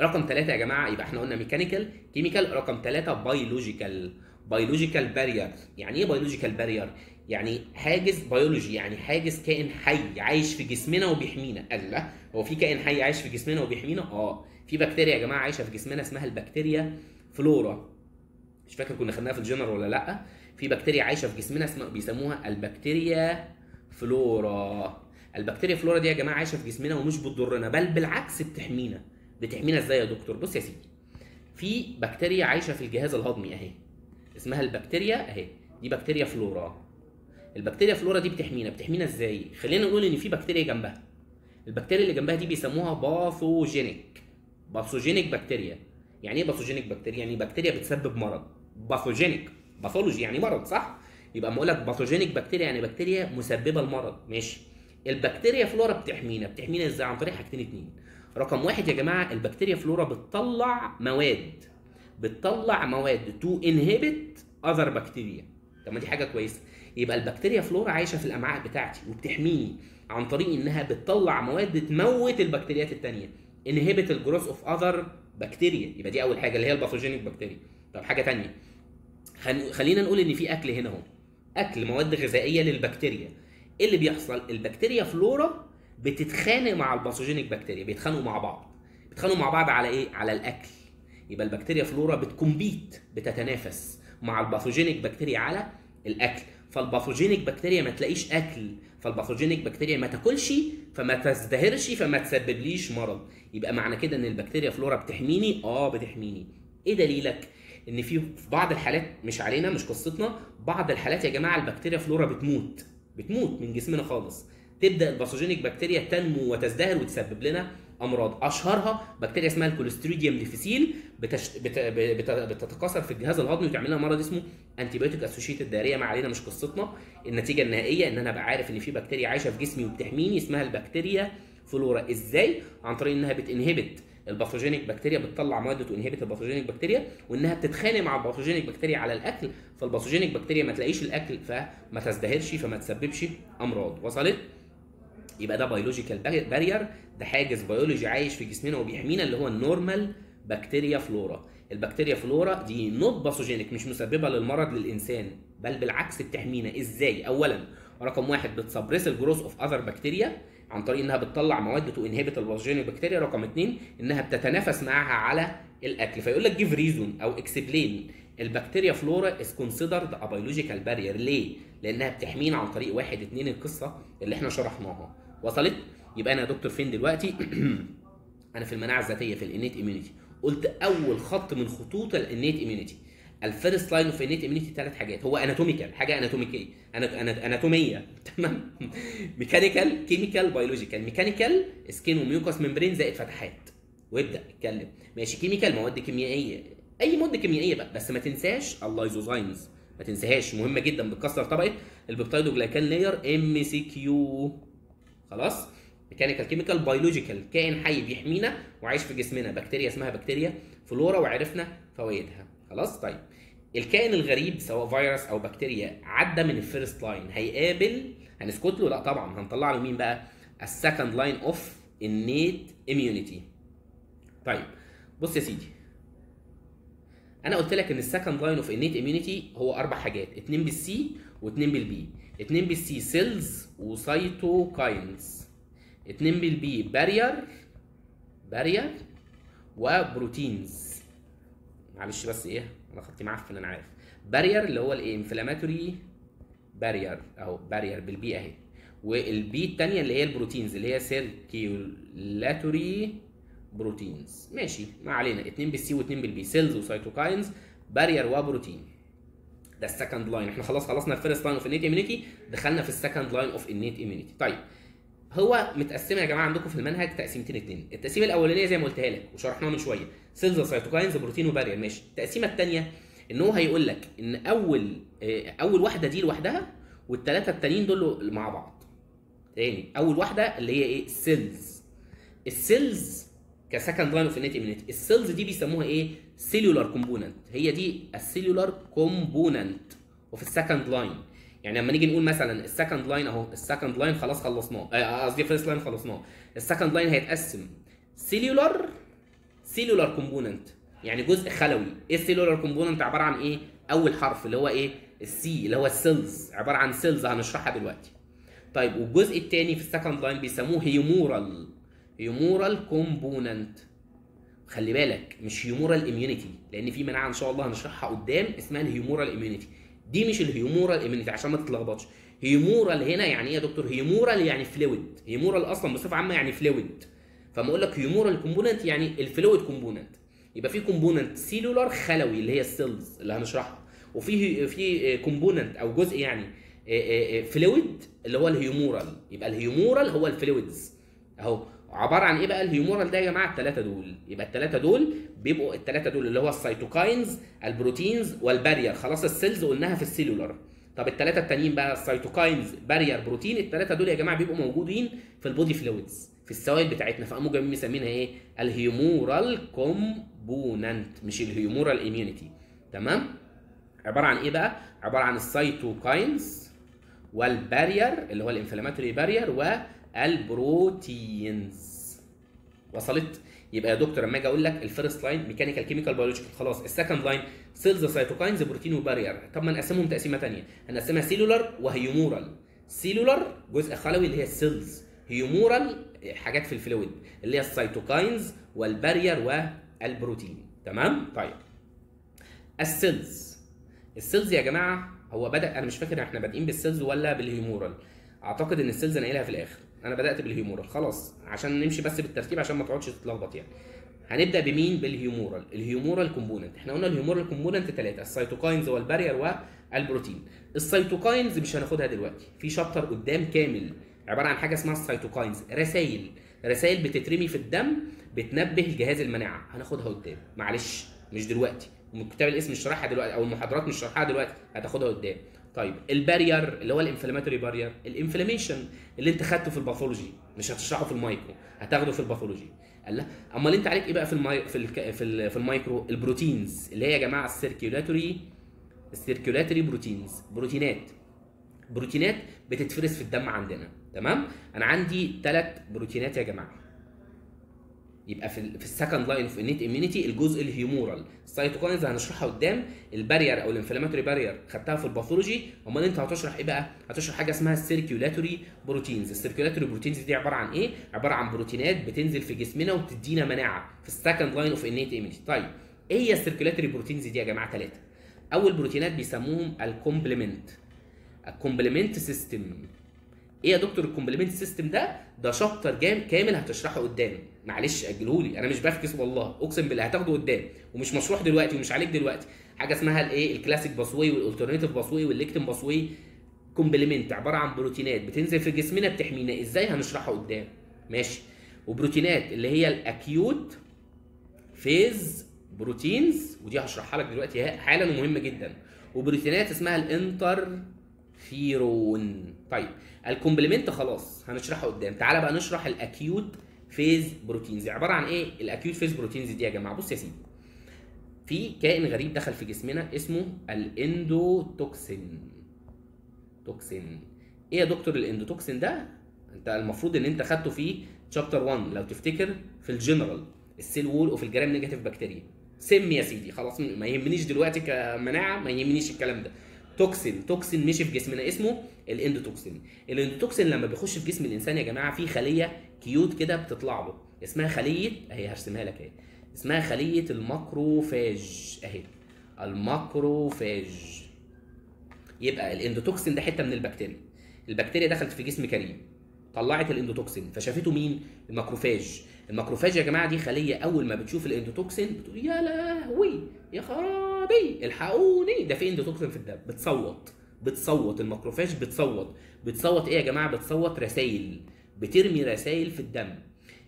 رقم ثلاثة يا جماعة يبقى إحنا قلنا mechanical chemical رقم ثلاثة biological biological barrier يعني إيه biological barrier يعني حاجز بيولوجي يعني حاجز كائن حي عايش في جسمنا وبيحمينا. قال لا هو في كائن حي عايش في جسمنا وبيحمينا؟ آه. في بكتيريا يا جماعة عايشة في جسمنا اسمها ال bacteria flora. مش فاكر كنا خدناها في الجنرال ولا لأ. في بكتيريا عايشة في جسمنا اسمها بيسموها البكتيريا flora. ال bacteria flora دي يا جماعة عايشة في جسمنا ومش بتضرنا بل بالعكس بتحمينا. بتحمينا إزاي يا دكتور؟ بص يا سيدي. في بكتيريا عايشة في الجهاز الهضمي أهي. اسمها البكتيريا أهي. دي bacteria flora. ال bacteria flora دي بتحمينا. بتحمينا إزاي؟ خلينا نقول إن في بكتيريا جنبها. البكتيريا اللي جنبها دي بيسموها pathogenic. pathogenic bacteria. يعني إيه pathogenic bacteria؟ يعني بكتيريا بتسبب مرض. pathogenic. pathology يعني مرض صح؟ يبقى أقول لك pathogenic bacteria يعني بكتيريا مسببة المرض ماشي. ال bacteria flora بتحمينا. بتحمينا إزاي؟ عن طريق حاجتين اتنين. رقم واحد يا جماعة ال bacteria flora بتطلع مواد. بتطلع مواد to inhibit other bacteria طب ما دي حاجة كويسة. يبقى ال bacteria flora عايشة في الأمعاء بتاعتي وبتحميني عن طريق إنها بتطلع مواد تموت البكتيريات الثانية inhibit ال growth of other بكتيريا يبقى دي أول حاجة اللي هي ال pathogenic bacteria. طب حاجة ثانية خلينا نقول إن في أكل هنا أهو. أكل مواد غذائية للبكتيريا. إيه اللي بيحصل؟ ال bacteria flora بتتخانق مع ال pathogenic bacteria. بيتخانقوا مع بعض. بيتخانقوا مع بعض على إيه؟ على الأكل. يبقى ال bacteria flora بت compete بتتنافس مع ال pathogenic bacteria على الأكل. فال pathogenic bacteria ما تلاقيش أكل فال pathogenic bacteria ما تاكلش فما تزدهرش فما تسببليش مرض. يبقى معنى كده إن ال bacterial flora بتحميني؟ آه بتحميني. إيه دليلك؟ إن في بعض الحالات مش علينا مش قصتنا بعض الحالات يا جماعة ال bacterial flora بتموت بتموت من جسمنا خالص. تبدأ ال pathogenic bacteria تنمو وتزدهر وتسبب لنا أمراض أشهرها بكتيريا اسمها ال Clostridium difficile. بتتكاثر في الجهاز الهضمي وتعمل لنا مرض اسمه antibiotic associated diarrhea ما علينا مش قصتنا. النتيجة النهائية إن أنا ابقى عارف إن في بكتيريا عايشة في جسمي وبتحميني اسمها ال bacterial flora. إزاي؟ عن طريق إنها بت inhibit ال pathogenic bacteria بتطلع مواد ت inhibit ال pathogenic bacteria وإنها بتتخانق مع ال pathogenic bacteria على الأكل. فال pathogenic bacteria ما تلاقيش الأكل فما تزدهرش فما تسببش أمراض. وصلت؟ يبقى ده biological barrier ده حاجز بيولوجي عايش في جسمنا وبيحمينا اللي هو ال normal bacterial flora ال bacterial flora دي not pathogenic مش مسببة للمرض للإنسان بل بالعكس بتحمينا. إزاي؟ اولا رقم واحد بت suppress ال growth of other bacteria عن طريق إنها بتطلع مواد to inhibit ال pathogenic bacteria رقم اثنين إنها بتتنافس معاها على الأكل. فيقول لك give reason أو explain ال bacterial flora is considered a biological barrier ليه؟ لأنها بتحمينا عن طريق واحد اتنين القصة اللي إحنا شرحناها. وصلت؟ يبقى أنا يا دكتور فين دلوقتي؟ أنا في المناعة الذاتية في ال innate immunity. قلت أول خط من خطوط ال innate immunity. ال first line of innate immunity ثلاث حاجات. هو anatomical حاجة اناتوميكيه اناتوميه تمام؟ mechanical chemical biological mechanical skin و mucous membrane زائد فتحات. وابدأ اتكلم. ماشي. chemical مواد كيميائية. أي ماده كيميائية بقى. بس ما تنساش ال lysozymes ما تنساهاش. مهمة جدا بتكسر طبقة ال peptidoglycan layer MCQ خلاص؟ mechanical chemical biological كائن حي بيحمينا وعايش في جسمنا. بكتيريا اسمها بكتيريا. فلورا وعرفنا فوائدها. خلاص؟ طيب. الكائن الغريب سواء فيروس أو بكتيريا عدى من ال first line هيقابل هنسكت له؟ لا طبعا. هنطلع له مين بقى؟ ال second line of innate immunity طيب. بص يا سيدي. أنا قلت لك إن ال second line of innate immunity هو أربع حاجات. اتنين بال C واتنين بال B. اتنين بال C cells و cytokines اتنين بال B. barrier barrier و proteins. معلش بس إيه أنا خطي معفن أنا عارف. barrier اللي هو الايه inflammatory barrier اهو barrier بال B اهي. وال B الثانية اللي هي ال proteins اللي هي circulatory proteins ماشي ما علينا. اتنين بال C واتنين بال B. cells و cytokines barrier وبروتين. ده ال second line إحنا خلاص خلصنا ال first line of innate immunity دخلنا في ال second line of innate immunity طيب هو متقسم يا جماعة عندكم في المنهج تقسيمتين اتنين التقسيمة الأولانية زي ما قلتها لك وشرحناها من شوية. cells cytokines بروتين و barrier ماشي. التقسيمة الثانية إن هو هيقول لك إن أول أول واحدة دي لوحدها والثلاثه التانيين دول مع بعض. تاني. أول واحدة اللي هي إيه؟ cells ال cells ك second line of innate immunity ال cells دي بيسموها إيه؟ cellular component هي دي ال cellular component وفي ال second line يعني لما نيجي نقول مثلا ال second line أهو ال second line خلاص خلصناه. آه، قصدي ال first line خلصناه. ال second line هيتقسم. cellular cellular component يعني جزء خلوي. إيه ال cellular component عبارة عن إيه؟ أول حرف اللي هو إيه؟ ال C اللي هو ال cells عبارة عن cells هنشرحها دلوقتي. طيب والجزء الثاني في ال second line بيسموه humoral humoral component خلي بالك مش humoral immunity لأن في مناعة إن شاء الله هنشرحها قدام اسمها ال humoral immunity دي مش ال humoral immunity عشان ما تتلخبطش. humoral هنا يعني إيه يا دكتور؟ humoral يعني fluid humoral أصلا بصفة عامة يعني fluid فما أقول لك humoral component يعني ال fluid component يبقى في component cellular خلوي اللي هي ال cells اللي هنشرحها. وفي في component أو جزء يعني fluid اللي هو ال humoral يبقى ال humoral هو ال fluids أهو. عبارة عن إيه بقى؟ ال humoral ده يا جماعة الثلاثه دول. يبقى الثلاثه دول بيبقوا الثلاثه دول اللي هو السيتوكاينز البروتينز والبارير. خلاص السيلز قلناها في ال cellular طب الثلاثه التانيين بقى ال cytokines barrier بروتين الثلاثه دول يا جماعة بيبقوا موجودين في ال body fluids في السوائل بتاعتنا. فقاموا جايين مسمينها إيه؟ ال humoral component مش ال humoral immunity تمام؟ عبارة عن إيه بقى؟ عبارة عن ال cytokines وال barrier اللي هو ال inflammatory barrier وال proteins وصلت؟ يبقى يا دكتور لما أجي أقول لك ال first line mechanical chemical biological خلاص. ال second line cells cytokines بروتين و barrier. طب ما نقسمهم تقسيمة ثانية هنقسمها cellular و humoral cellular جزء خلوي اللي هي ال cells humoral حاجات في ال fluid اللي هي ال cytokines وال barrier والبروتين. تمام؟ طيب. ال cells ال cells يا جماعة هو بدأ أنا مش فاكر إحنا بادئين بال cells ولا بال humoral أعتقد إن ال cells أنا قايلها في الآخر. أنا بدأت بال humoral. خلاص عشان نمشي بس بالترتيب عشان ما تقعدش تتلخبط يعني. هنبدأ بمين؟ بال humoral. ال humoral component. إحنا قلنا ال humoral component ثلاثة ال cytokines وال barrier والبروتين ال cytokines مش هناخدها دلوقتي. في chapter قدام كامل عبارة عن حاجة اسمها ال cytokines. رسائل. رسائل بتترمي في الدم بتنبه جهاز المناعة. هناخدها قدام. معلش مش دلوقتي. كتاب القسم مش شرحها دلوقتي أو المحاضرات مش شرحها دلوقتي. هتاخدها قدام. طيب ال barrier اللي هو ال inflammatory barrier ال inflammation اللي انت خدته في ال pathology مش هتشرحه في المايكرو هتاخده في ال pathology. قال لا. امال انت عليك إيه بقى في الماي... في الك... في, ال... في المايكرو؟ ال proteins اللي هي يا جماعة ال circulatory ال circulatory proteins بروتينات. بروتينات بتتفرز في الدم عندنا تمام؟ أنا عندي ثلاث بروتينات يا جماعة. يبقى في في ال second line of innate immunity الجزء ال humoral ال cytokines هنشرحها قدام ال barrier أو ال inflammatory barrier خدتها في ال pathology أمال أنت هتشرح إيه بقى؟ هتشرح حاجة اسمها ال circulatory proteins ال circulatory proteins دي عبارة عن إيه؟ عبارة عن بروتينات بتنزل في جسمنا وبتدينا مناعة في ال second line of innate immunity طيب إيه هي ال circulatory proteins دي يا جماعة ثلاثة أول بروتينات بيسموهم ال complement ال complement system إيه يا دكتور ال complement system ده؟ ده chapter جام كامل هتشرحه قدام معلش أجلهولي. أنا مش بفكس والله. أقسم بالله هتاخده قدام ومش مشروح دلوقتي ومش عليك دلوقتي. حاجة اسمها الإيه؟ ال classic pathway وال alternative pathway وال lectin pathway. complement عبارة عن بروتينات بتنزل في جسمنا بتحمينا. إزاي هنشرحه قدام ماشي. وبروتينات اللي هي ال acute phase proteins ودي هشرحها لك دلوقتي حالا ومهمة جدا. وبروتينات اسمها الانتر فيرون طيب ال complement خلاص هنشرحه قدام. تعالى بقى نشرح ال acute phase proteins. عبارة عن إيه؟ ال acute phase proteins دي يا جماعة. بص يا سيدي في كائن غريب دخل في جسمنا اسمه ال endotoxin. toxin. إيه يا دكتور ال endotoxin ده؟ أنت المفروض إن أنت خدته في chapter 1 لو تفتكر في ال general ال cell wall وفي ال gram negative bacteria. سم يا سيدي خلاص ما يهمنيش دلوقتي كمناعة ما يهمنيش الكلام ده. toxin. toxin مشي في جسمنا اسمه ال endotoxin. ال endotoxin لما بيخش في جسم الإنسان يا جماعة في خلية cute كده بتطلع له. اسمها خلية اهي هرسمها لك اهي. اسمها خلية ال macrophage اهي. ال macrophage. يبقى ال endotoxin ده حتة من البكتيريا. البكتيريا دخلت في جسم كريم. طلعت ال endotoxin. فشافته مين؟ ال macrophage. ال macrophage يا جماعة دي خلية أول ما بتشوف ال endotoxin بتقول يا لهوي يا خرابي الحقوني. ده في endotoxin في الدم بتصوت بتصوت ال macrophage بتصوت. بتصوت إيه يا جماعة؟ بتصوت رسائل بترمي رسائل في الدم.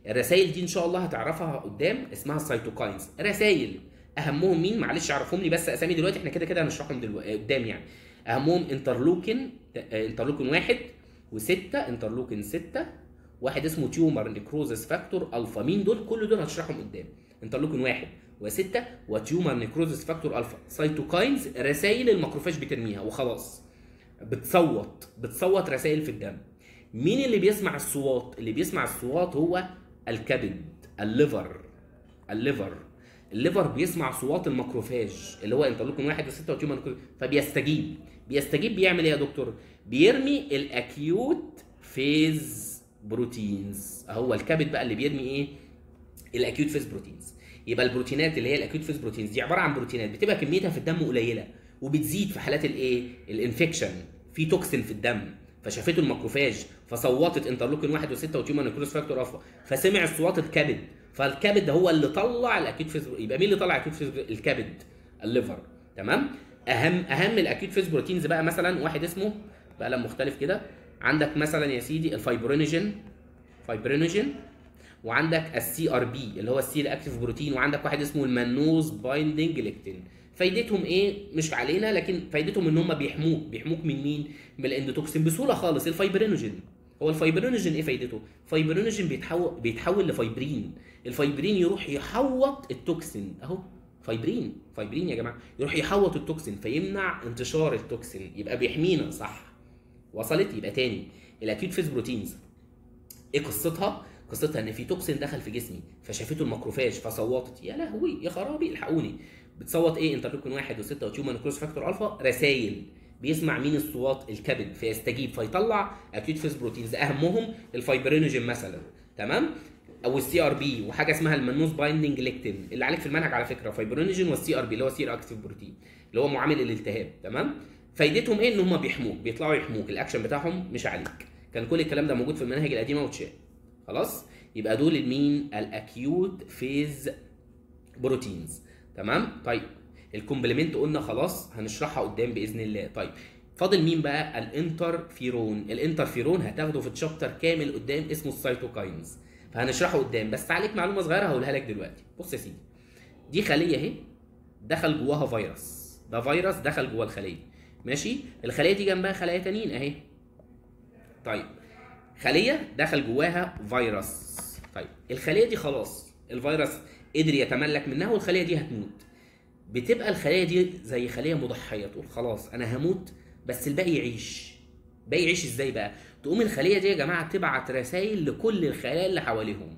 الرسائل دي إن شاء الله هتعرفها قدام اسمها ال cytokines. رسائل. أهمهم مين؟ معلش أعرفهم لي بس أسامي دلوقتي إحنا كده كده هنشرحهم دلوقتي قدام يعني. أهمهم interleukin interleukin واحد وستة interleukin ستة واحد اسمه tumor necrosis factor alpha مين دول كل دول هتشرحهم قدام. interleukin واحد وستة و tumor necrosis factor alpha. cytokines رسائل ال macrophage بترميها وخلاص. بتصوت بتصوت رسائل في الدم. مين اللي بيسمع الصوات؟ اللي بيسمع الصوات هو الكبد ال liver. ال liver. ال liver بيسمع صوات ال macrophage اللي هو interleukin واحد وستة و tumor فبيستجيب. بيستجيب بيعمل إيه يا دكتور؟ بيرمي ال acute phase. proteins. هو الكبد بقى اللي بيرمي إيه؟ ال acute phase proteins. يبقى البروتينات اللي هي ال acute phase proteins دي عبارة عن بروتينات بتبقى كميتها في الدم قليلة وبتزيد في حالات الايه ال infection. في toxin في الدم فشافته ال macrophage فصوتت interleukin 1 و6 و tumor factor alpha فسمع الصوات الكبد. فالكبد هو اللي طلع ال acute phase يبقى مين اللي طلع ال acute phase الكبد ال liver. تمام؟ أهم أهم ال acute phase proteins بقى مثلا واحد اسمه بقلم مختلف كده عندك مثلا يا سيدي ال fibrinogen fibrinogen وعندك ال CRP اللي هو ال C-reactive protein وعندك واحد اسمه ال mannose binding lectin فايدتهم إيه؟ مش علينا لكن فايدتهم إن هم بيحموك. بيحموك من مين؟ من ال endotoxin بسهولة خالص ال fibrinogen هو ال fibrinogen إيه فايدته؟ fibrinogen بيتحول بيتحول لفايبرين الفايبرين يروح يحوط ال toxin. أهو fibrin fibrin يا جماعة. يروح يحوط ال toxin فيمنع انتشار ال toxin. يبقى بيحمينا صح. وصلت يبقى تاني. ال acute phase proteins إيه قصتها؟ قصتها إن في toxin دخل في جسمي فشافته ال macrophage فصوتت. يا لهوي يا خرابي الحقوني. بتصوت إيه؟ interleukin واحد وستة و tumor necrosis factor alpha رسايل. بيسمع مين الصوات؟ الكبد. فيستجيب فيطلع acute phase proteins أهمهم ال fibrinogen مثلا. تمام؟ أو ال CRP وحاجة اسمها ال mannose binding lectin. اللي عليك في المنهج على فكرة fibrinogen وال CRP اللي هو C-reactive protein اللي هو معامل الالتهاب. تمام؟ فايدتهم إيه؟ إن هم بيحموك بيطلعوا يحموك. الأكشن بتاعهم مش عليك. كان كل الكلام ده موجود في المناهج القديمة واتشال. خلاص؟ يبقى دول ال main ال acute phase proteins. تمام؟ طيب. ال complement قلنا خلاص هنشرحها قدام بإذن الله. طيب. فاضل مين بقى؟ ال interferon. ال interferon هتاخده في chapter كامل قدام اسمه ال cytokines. فهنشرحه قدام. بس عليك معلومة صغيرة هقولها لك دلوقتي. بص يا سيدي. دي خلية اهي. دخل جواها فيروس. ده فيروس دخل جوه الخلية. ماشي؟ الخلية دي جنبها خلايا تانيين اهي. طيب خلية دخل جواها فيروس. طيب الخلية دي خلاص الفيروس قدر يتملك منها والخلية دي هتموت. بتبقى الخلية دي زي خلية مضحية تقول خلاص أنا هموت بس الباقي يعيش. باقي يعيش إزاي بقى؟ تقوم الخلية دي يا جماعة تبعت رسائل لكل الخلايا اللي حواليهم.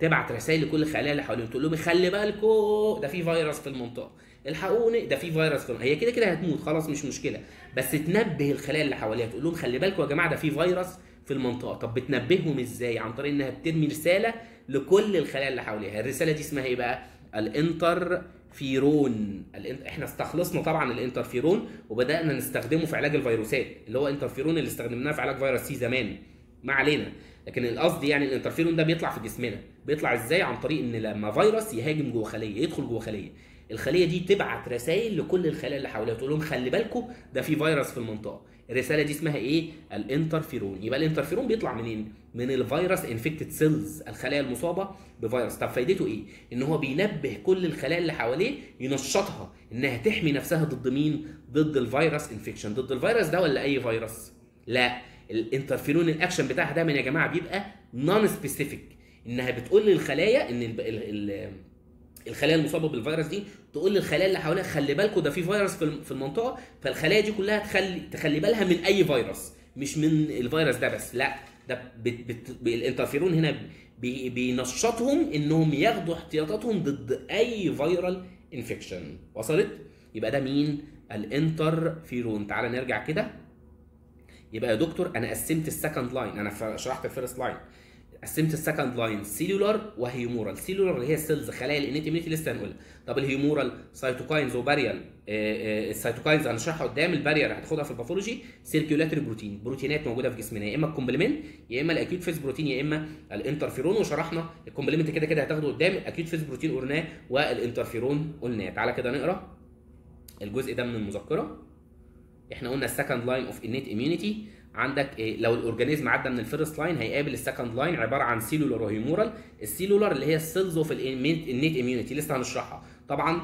تبعت رسائل لكل الخلايا اللي حواليهم تقول لهم خلي بالكم ده في فيروس في المنطقة. الحقوني ده في فيروس في هي كده كده هتموت خلاص مش مشكلة. بس تنبه الخلايا اللي حواليها. تقول لهم خلي بالكم يا جماعة ده في فيروس في المنطقة. طب بتنبههم إزاي؟ عن طريق إنها بترمي رسالة لكل الخلايا اللي حواليها. الرسالة دي اسمها إيه بقى؟ الإنترفيرون. الانت... إحنا استخلصنا طبعا الإنترفيرون وبدأنا نستخدمه في علاج الفيروسات اللي هو إنترفيرون اللي استخدمناه في علاج فيروس سي زمان. ما علينا. لكن القصد يعني الإنترفيرون ده بيطلع في جسمنا. بيطلع إزاي؟ عن طريق إن لما فيروس يهاجم جوه خلية يدخل جوه خلية. الخلية دي تبعت رسائل لكل الخلايا اللي حواليها تقول لهم خلي بالكم ده في فيروس في المنطقة. الرسالة دي اسمها إيه؟ الانترفيرون. يبقى الانترفيرون بيطلع منين؟ من ال virus infected cells الخلايا المصابة بفيروس. طب فايدته إيه؟ إن هو بينبه كل الخلايا اللي حواليه ينشطها إنها تحمي نفسها ضد مين؟ ضد ال virus infection ضد الفيروس ده ولا أي فيروس؟ لا. ال interferon ال action بتاعها دايما يا جماعة بيبقى non-specific إنها بتقول للخلايا إن ال ال ال الخلايا المصابة بالفيروس دي تقول للخلايا اللي حواليها خلي بالكم ده في فيروس في المنطقة فالخلايا دي كلها تخلي تخلي بالها من أي فيروس مش من الفيروس ده بس لا ده بت بت الانترفيرون هنا بي بينشطهم إنهم ياخدوا احتياطاتهم ضد أي viral infection وصلت؟ يبقى ده مين؟ الانترفيرون. تعال نرجع كده. يبقى يا دكتور أنا قسمت ال second line أنا شرحت ال first line قسمت ال second line cellular و humoral cellular اللي هي ال cells خلايا ال innate immunity لسه هنقولها. طب ال humoral cytokines و barrier ال cytokines هنشرحها قدام. ال barrier هتاخدها في ال pathology circulatory protein بروتينات موجودة في جسمنا يا إما ال complement يا إما ال acute phase protein يا إما الانترفيرون وشرحنا ال complement كده كده هتاخده قدام. ال acute phase protein قلناه والانترفيرون قلناه. تعالى كده نقرأ. الجزء ده من المذكرة. إحنا قلنا ال second line of innate immunity عندك إيه؟ لو ال organism عدى من ال first line هيقابل ال second line عبارة عن cellular و humoral ال cellular اللي هي ال cells of innate immunity لسه هنشرحها. طبعا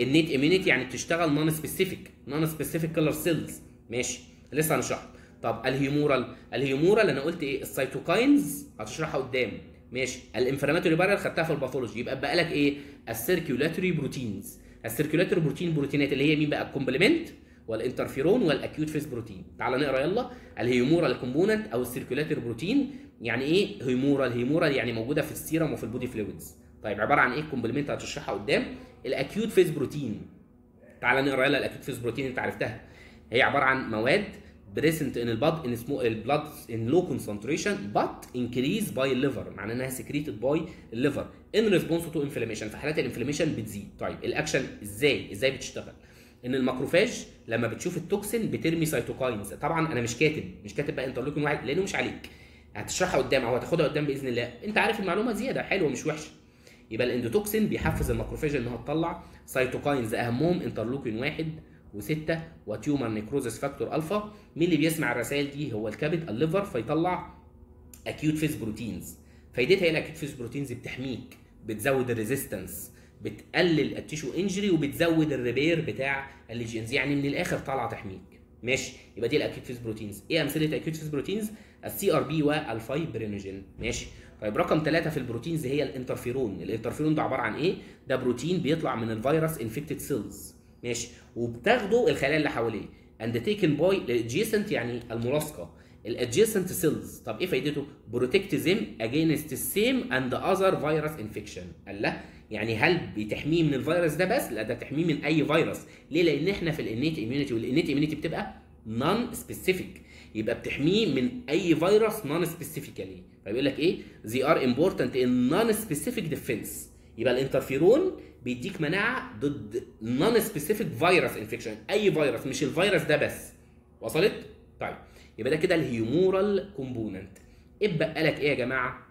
ال innate immunity يعني بتشتغل non-specific non-specific killer cells ماشي لسه هنشرحها. طب ال humoral ال humoral أنا قلت إيه؟ ال cytokines هتشرحها قدام. ماشي ال inflammatory barrier خدتها في ال pathology يبقى بقى لك إيه؟ ال circulatory proteins ال circulatory protein بروتينات اللي هي مين بقى؟ ال complement وال interferon وال acute phase protein. تعال نقرأ يلا. ال humoral component أو ال circulatory protein. يعني إيه؟ humoral. humoral يعني موجودة في السيرم وفي ال body fluids طيب عبارة عن إيه؟ ال complement هتشرحها قدام. ال acute phase protein. تعال نقرأ يلا ال acute phase protein أنت عرفتها. هي عبارة عن مواد present in ال blood in normal blood in low concentration but increase by ال liver معناه إنها secreted by ال liver in response to inflammation في حالات ال inflammation بتزيد. طيب الاكشن إزاي؟ إزاي بتشتغل؟ إن ال macrophage لما بتشوف ال toxin بترمي cytokines طبعا أنا مش كاتب مش كاتب بقى interleukin واحد لأنه مش عليك. هتشرحها قدام أو هتاخدها قدام بإذن الله. أنت عارف المعلومة زيادة حلوة مش وحشة. يبقى ال endotoxin بيحفز ال macrophage انها تطلع cytokines أهمهم interleukin واحد و6 و tumor necrosis factor alpha مين اللي بيسمع الرسائل دي؟ هو الكبد ال liver. فيطلع acute phase proteins فايدتها إيه؟ ال acute phase proteins بتحميك بتزود ال resistance بتقلل ال tissue injury وبتزود ال repair بتاع ال lesions يعني من الآخر طالعة تحميك. ماشي؟ يبقى دي ال acute phase proteins إيه أمثلة ال acute phase proteins ال CRP وال fibrinogen ماشي؟ طيب رقم ثلاثة في ال proteins هي ال interferon. ال interferon ده عبارة عن إيه؟ ده بروتين بيطلع من ال virus infected cells ماشي؟ وبتاخده الخلايا اللي حواليه. and taken by ال adjacent يعني الملاصقة. ال adjacent cells طب إيه فايدته؟ protect them against ال same and other virus infection قال لا. يعني هل بتحميه من الفيروس ده بس؟ لا ده بتحميه من أي فيروس. ليه؟ لأن إحنا في ال innate immunity وال innate immunity بتبقى non-specific يبقى بتحميه من أي فيروس non-specifically فبيقول لك إيه؟ they are important in non-specific defense يبقى الانترفيرون بيديك مناعة ضد non-specific virus infection أي فيروس مش الفيروس ده بس. وصلت؟ طيب. يبقى ده كده ال humoral component اتبقى لك إيه يا جماعة؟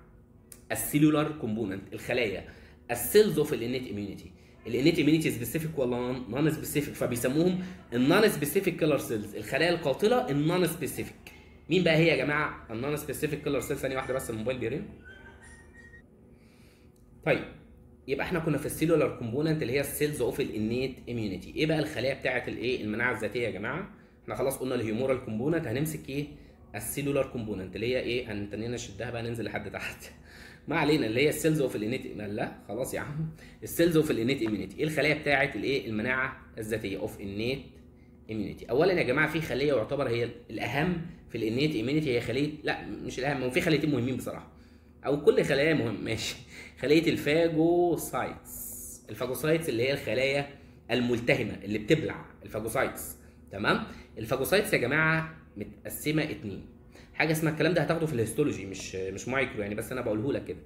ال cellular component الخلايا. ال cells of ال innate immunity ال innate immunity specific ولا non-specific فبيسموهم ال non-specific killer cells الخلايا القاتلة ال non-specific مين بقى هي يا جماعة؟ ال non-specific killer cells ثانية واحدة بس الموبايل بيرن. طيب يبقى إحنا كنا في ال cellular component اللي هي ال cells of ال innate immunity إيه بقى الخلايا بتاعه الايه المناعة الذاتية يا جماعة؟ إحنا خلاص قلنا ال humoral component هنمسك إيه؟ ال cellular component اللي هي إيه؟ هنتنينا نشدها بقى ننزل لحد تحت. ما علينا اللي هي ال cells of ال innate لا خلاص يا عم. ال cells of ال innate immunity إيه الخلايا بتاعه الإيه؟ المناعة الذاتية of innate immunity اولا يا جماعة في خلية يعتبر هي الأهم في ال innate immunity هي خلية لا مش الأهم هو في خليتين مهمين بصراحة. أو كل خلايا مهم ماشي. خلية ال phagocytes. ال phagocytes اللي هي الخلايا الملتهمة اللي بتبلع. ال phagocytes تمام؟ ال phagocytes يا جماعة متقسمة اتنين. حاجة اسمها الكلام ده هتاخده في ال histology مش مش مايكرو يعني بس أنا بقوله لك كده.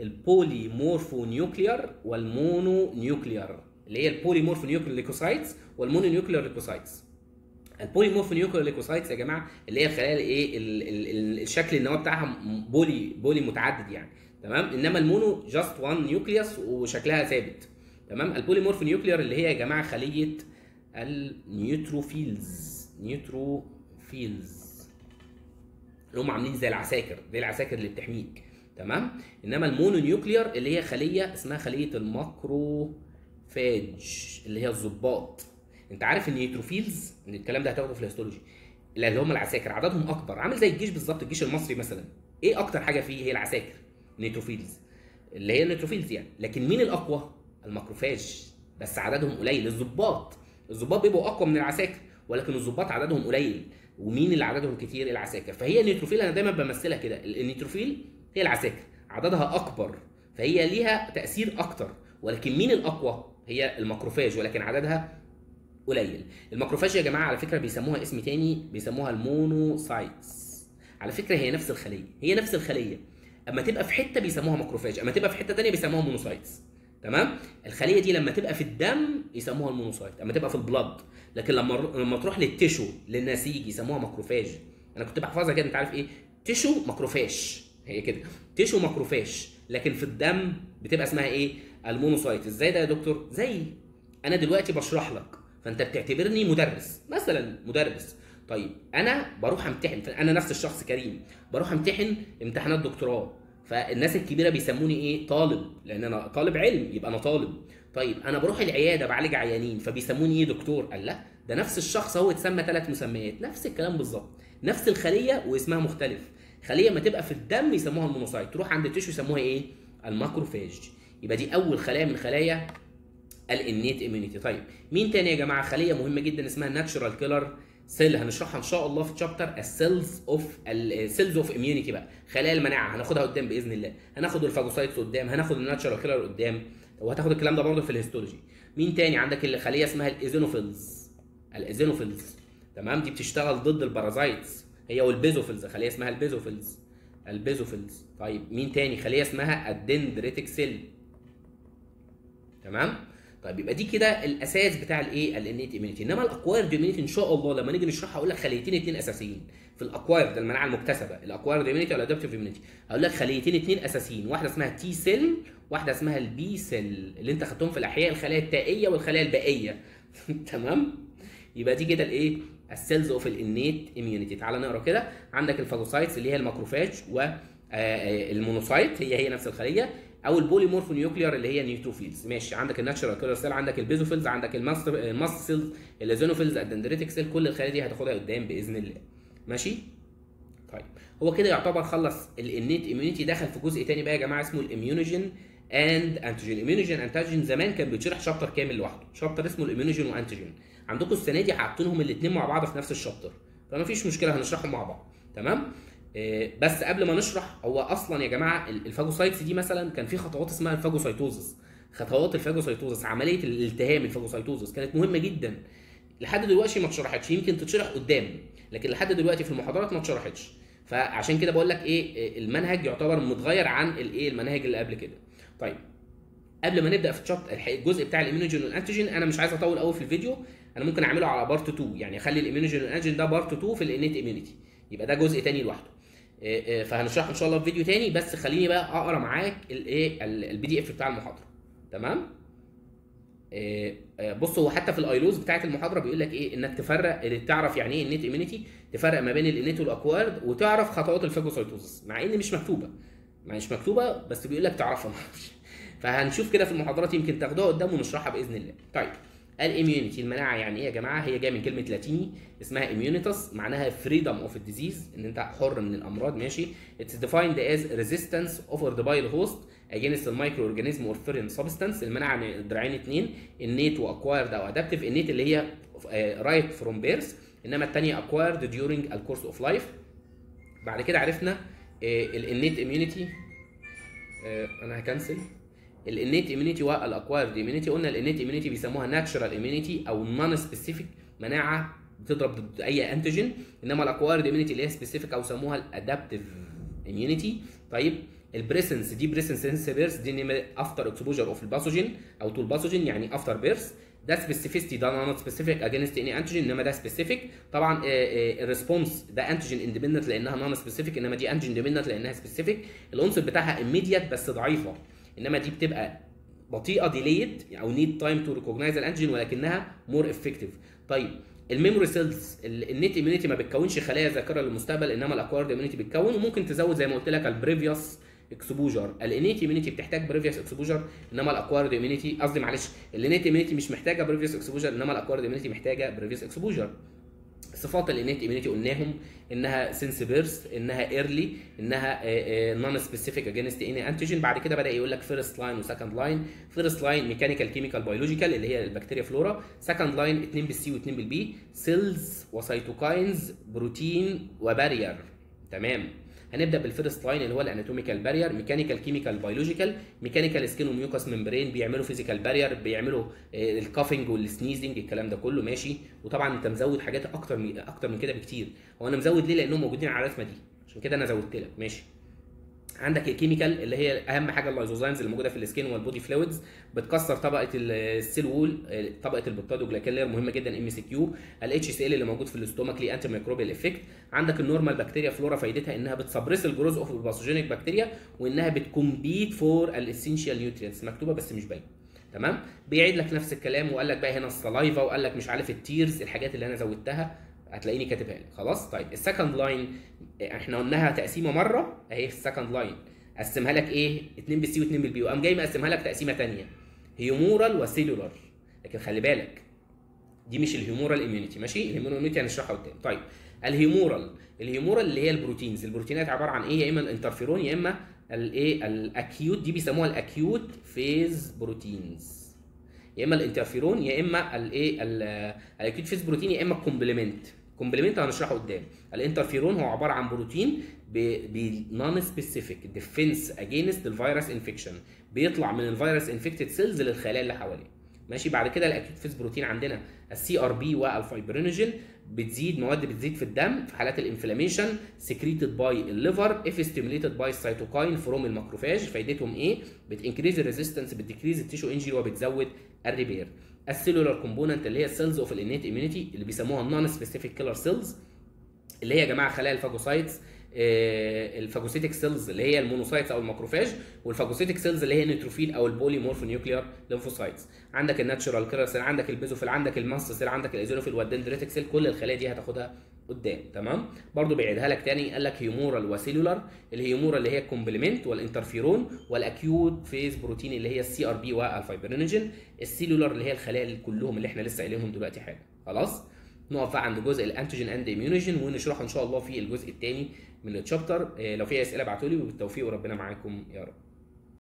ال polymorphonuclear وال mononuclear اللي هي ال polymorphonuclear leukocytes وال mononuclear leukocytes ال polymorphonuclear leukocytes يا جماعة اللي هي الخلايا الايه الشكل النواه بتاعها poly poly متعدد يعني. تمام؟ إنما ال mono just one nucleus وشكلها ثابت. تمام؟ ال polymorphonuclear اللي هي يا جماعة خلية ال neutrophils neutrophils. اللي هم عاملين زي العساكر زي العساكر اللي بتحميك تمام؟ إنما ال mononuclear اللي هي خلية اسمها خلية ال macrophage اللي هي الضباط أنت عارف ال neutrophils إن الكلام ده هتاخده في ال histology اللي هم العساكر عددهم أكبر. عامل زي الجيش بالظبط الجيش المصري مثلا. إيه أكتر حاجة فيه؟ هي العساكر neutrophils اللي هي ال neutrophils يعني. لكن مين الأقوى؟ ال macrophage. بس عددهم قليل. الضباط الضباط بيبقوا أقوى من العساكر ولكن الضباط عددهم قليل. ومين اللي عددهم كتير؟ العساكر. فهي ال neutrophil أنا دايما بمثلها كده. ال neutrophil هي العساكر. عددها أكبر فهي ليها تأثير أكتر. ولكن مين الأقوى؟ هي ال macrophage ولكن عددها قليل. ال macrophage يا جماعة على فكرة بيسموها اسم تاني بيسموها ال monocytes. على فكرة هي نفس الخلية. هي نفس الخلية. أما تبقى في حتة بيسموها macrophage أما تبقى في حتة تانية بيسموها monocytes. تمام؟ الخلية دي لما تبقى في الدم يسموها ال monocyte أما تبقى في ال blood. لكن لما لما تروح لل tissue للنسيج يسموها macrophage. أنا كنت بحفظها كده أنت عارف إيه؟ tissue macrophage. هي كده. tissue macrophage. لكن في الدم بتبقى اسمها إيه؟ ال monocyte. إزاي ده يا دكتور؟ زي أنا دلوقتي بشرح لك فأنت بتعتبرني مدرس. مثلا مدرس. طيب أنا بروح أمتحن أنا نفس الشخص كريم. بروح أمتحن امتحانات دكتوراه. فالناس الكبيرة بيسموني إيه؟ طالب. لأن أنا طالب علم يبقى أنا طالب. طيب أنا بروح العيادة بعالج عيانين فبيسموني إيه دكتور؟ قال لا ده نفس الشخص هو اتسمى ثلاث مسميات. نفس الكلام بالظبط. نفس الخلية واسمها مختلف. خلية ما تبقى في الدم يسموها ال monocyte. تروح عند ال tissue يسموها إيه؟ ال macrophage. يبقى دي أول خلايا من خلايا ال innate immunity طيب مين تاني يا جماعة؟ خلية مهمة جدا اسمها natural killer cell هنشرحها إن شاء الله في chapter ال cells of ال cells of immunity بقى. خلايا المناعه هناخدها قدام بإذن الله. هناخد ال phagocytes قدام هناخد ال natural killer قدام وهتاخد الكلام ده برضه في ال histology. مين تاني؟ عندك الخليه اسمها ال eosinophils ال eosinophils تمام؟ دي بتشتغل ضد ال parasites. هي وال basophils خلية اسمها ال basophils. ال basophils. طيب مين تاني؟ خلية اسمها ال dendritic cell. تمام؟ طيب يبقى دي كده الأساس بتاع الإيه؟ ال innate immunity إنما ال acquired immunity إن شاء الله لما نيجي نشرحها أقول لك خليتين اثنين أساسيين. في ال acquired المناعة المكتسبة. ال acquired immunity وال adaptive immunity أقول لك خليتين اثنين أساسيين. واحدة اسمها T cell واحدة اسمها ال B cell اللي أنت خدتهم في الأحياء الخلايا التائية والخلايا البائية. تمام؟ يبقى دي كده الإيه؟ ال cells of ال innate immunity تعال نقرأ كده. عندك ال phagocytes اللي هي ال macrophage وال monocyte هي هي نفس الخلية. أو ال polymorphonuclear اللي هي neutrophils ماشي. عندك ال natural killer cell عندك ال basophils عندك ال mast cells ال eosinophils ال dendritic cell كل الخلايا دي هتاخدها قدام بإذن الله. ماشي؟ طيب. هو كده يعتبر خلص ال innate immunity دخل في جزء تاني بقى يا جماعة اسمه ال immunogen and antigen immunogen antigen زمان كان بيتشرح chapter كامل لوحده. chapter اسمه ال immunogen و antigen عندكم السنة دي حاطينهم الاثنين مع بعض في نفس ال chapter فما فيش مشكلة هنشرحهم مع بعض. تمام؟ بس قبل ما نشرح هو أصلا يا جماعة ال phagocytes دي مثلا كان في خطوات اسمها ال phagocytosis. خطوات ال phagocytosis عملية الالتهام ال phagocytosis كانت مهمة جدا. لحد دلوقتي ما اتشرحتش يمكن تتشرح قدام لكن لحد دلوقتي في المحاضرات ما اتشرحتش. فعشان كده بقول لك إيه المنهج يعتبر متغير عن الايه المناهج اللي قبل كده. طيب قبل ما نبدأ في الجزء بتاع ال immunogen وال antigen أنا مش عايز أطول قوي في الفيديو. أنا ممكن أعمله على part 2 يعني أخلي ال immunogen وال antigen ده part 2 في ال innate immunity يبقى ده جزء تاني لوحده. فهنشرحه إن شاء الله في فيديو تاني بس خليني بقى أقرأ معاك الايه ال PDF بتاع المحاضرة. تمام؟ بص هو حتى في ال ILOs بتاعت المحاضرة بيقول لك إيه إنك تفرق تعرف يعني إيه ال innate immunity تفرق ما بين ال innate وال acquired وتعرف خطوات ال phagocytosis مع إن مش مكتوبة. مش مكتوبة بس بيقول لك تعرفها معرفش فهنشوف كده في المحاضرات يمكن تاخدوها قدام ونشرحها بإذن الله. طيب. ال immunity. المناعة يعني إيه يا جماعة؟ هي جاية من كلمة لاتيني اسمها immunitas معناها freedom of ال disease إن أنت حر من الأمراض ماشي؟ it's defined as resistance offered by ال host against ال microorganism or foreign substance المناعة من دراعين اثنين innate و acquired أو adaptive ال innate اللي هي right from birth إنما الثانية acquired during ال course of life بعد كده عرفنا ال innate immunity أنا ه cancel. ال innate immunity وال acquired immunity قلنا ال innate immunity بيسموها natural immunity أو non-specific مناعة بتضرب ضد أي antigen إنما ال acquired immunity اللي هي specific أو سموها ال adaptive immunity طيب ال presence دي presence birth دي after exposure of ال pathogen أو to ال pathogen يعني after birth ده specificity ده non-specific against any antigen إنما ده specific طبعا ال response ده antigen independent لأنها non-specific إنما دي antigen dependent لأنها specific ال onset بتاعها immediate بس ضعيفة. إنما دي بتبقى بطيئة delayed أو need time to recognize ال antigen ولكنها more effective طيب ال memory cells ال innate immunity ما بتكونش خلايا ذاكرة للمستقبل إنما ال acquired immunity بتكون وممكن تزود زي ما قلت لك ال previous exposure ال innate immunity بتحتاج previous exposure إنما ال acquired immunity قصدي معلش ال innate immunity مش محتاجة previous exposure إنما ال acquired immunity محتاجة previous exposure صفات ال innate immunity قلناهم إنها since birth إنها early إنها non-specific against any antigen بعد كده بدأ يقول لك first line و second line first line mechanical chemical biological اللي هي ال bacterial flora. second line 2 بالسي و2 بالبي سيلز وسيتوكاينز بروتين وبارير تمام. هنبدأ بال first line اللي هو ال anatomical barrier mechanical chemical biological mechanical skin و mucous membrane بيعملوا physical barrier بيعملوا ال coughing وال sneezing الكلام ده كله ماشي؟ وطبعا انت مزود حاجات أكتر من أكتر من كده بكتير. هو أنا مزود ليه؟ لأنهم موجودين على الرسمة دي. عشان كده أنا زودت لك ماشي؟ عندك ال chemical اللي هي أهم حاجة ال lysozymes اللي موجودة في ال skin وال body fluids بتكسر طبقة ال cell wall طبقة ال peptidoglycan مهمة جدا MCQ الاتش سي ال اللي موجود في ال stomach ليه antimicrobial effect عندك ال normal bacteria flora فايدتها إنها بت suppress ال growth of ال pathogenic bacteria وإنها بت compete for ال essential nutrients مكتوبة بس مش باينة. تمام؟ بيعيد لك نفس الكلام وقال لك بقى هنا ال saliva وقال لك مش عارف ال tears الحاجات اللي أنا زودتها. هتلاقيني كاتبها لك. خلاص؟ طيب ال second line إحنا قلناها تقسيمة مرة اهي ال second line قسمها لك إيه؟ 2 بال C و2 بال P وقام جاي مقسمها لك تقسيمة ثانية humoral و cellular لكن خلي بالك دي مش ال humoral immunity ماشي؟ ال humoral immunity هنشرحها قدام. طيب ال humoral ال humoral اللي هي ال proteins البروتينات عبارة عن إيه؟ يا إما الانترفيرون يا إما الايه ال acute دي بيسموها ال acute phase proteins يا إما الانترفيرون يا إما الايه ال acute phase protein يا إما ال complement complement هنشرحه قدام. الانترفيرون هو عبارة عن بروتين ب non-specific defense against ال virus infection بيطلع من ال virus infected cells للخلايا اللي حواليه. ماشي؟ بعد كده ال acute phase protein عندنا ال CRP وال fibrinogen بتزيد مواد بتزيد في الدم في حالات الانفلاميشن سكريتد باي الليفر اف ستيميليتد باي السيتوكاين فروم الماكروفاج فايدتهم إيه؟ بتنكريز الريزيستنس بتديكريز التيشو إنجري وبتزود ال repair. ال cellular component اللي هي ال cells of ال innate immunity اللي بيسموها ال non-specific killer cells اللي هي يا جماعة خلايا ال phagocytes ال phagocytic cells اللي هي ال monocytes أو ال macrophage وال phagocytic cells اللي هي ال neutrophil أو ال polymorphonuclear lymphocytes. عندك ال natural killer cell عندك ال basophil عندك ال mast cell عندك ال eosinophil وال dendritic cell كل الخلايا دي هتاخدها قدام تمام؟ برضو بيعيدها لك تاني قال لك humoral و cellular ال humoral اللي هي ال complement وال interferon وال acute phase protein اللي هي ال CRP وال fibrinogen ال cellular اللي هي الخلايا اللي كلهم اللي إحنا لسه قايلينهم دلوقتي حاجة خلاص؟ نقف عند جزء ال antigen and immunogen ونشرحه إن شاء الله في الجزء الثاني من ال chapter لو في أسئلة ابعتوا لي وبالتوفيق وربنا معاكم يا رب.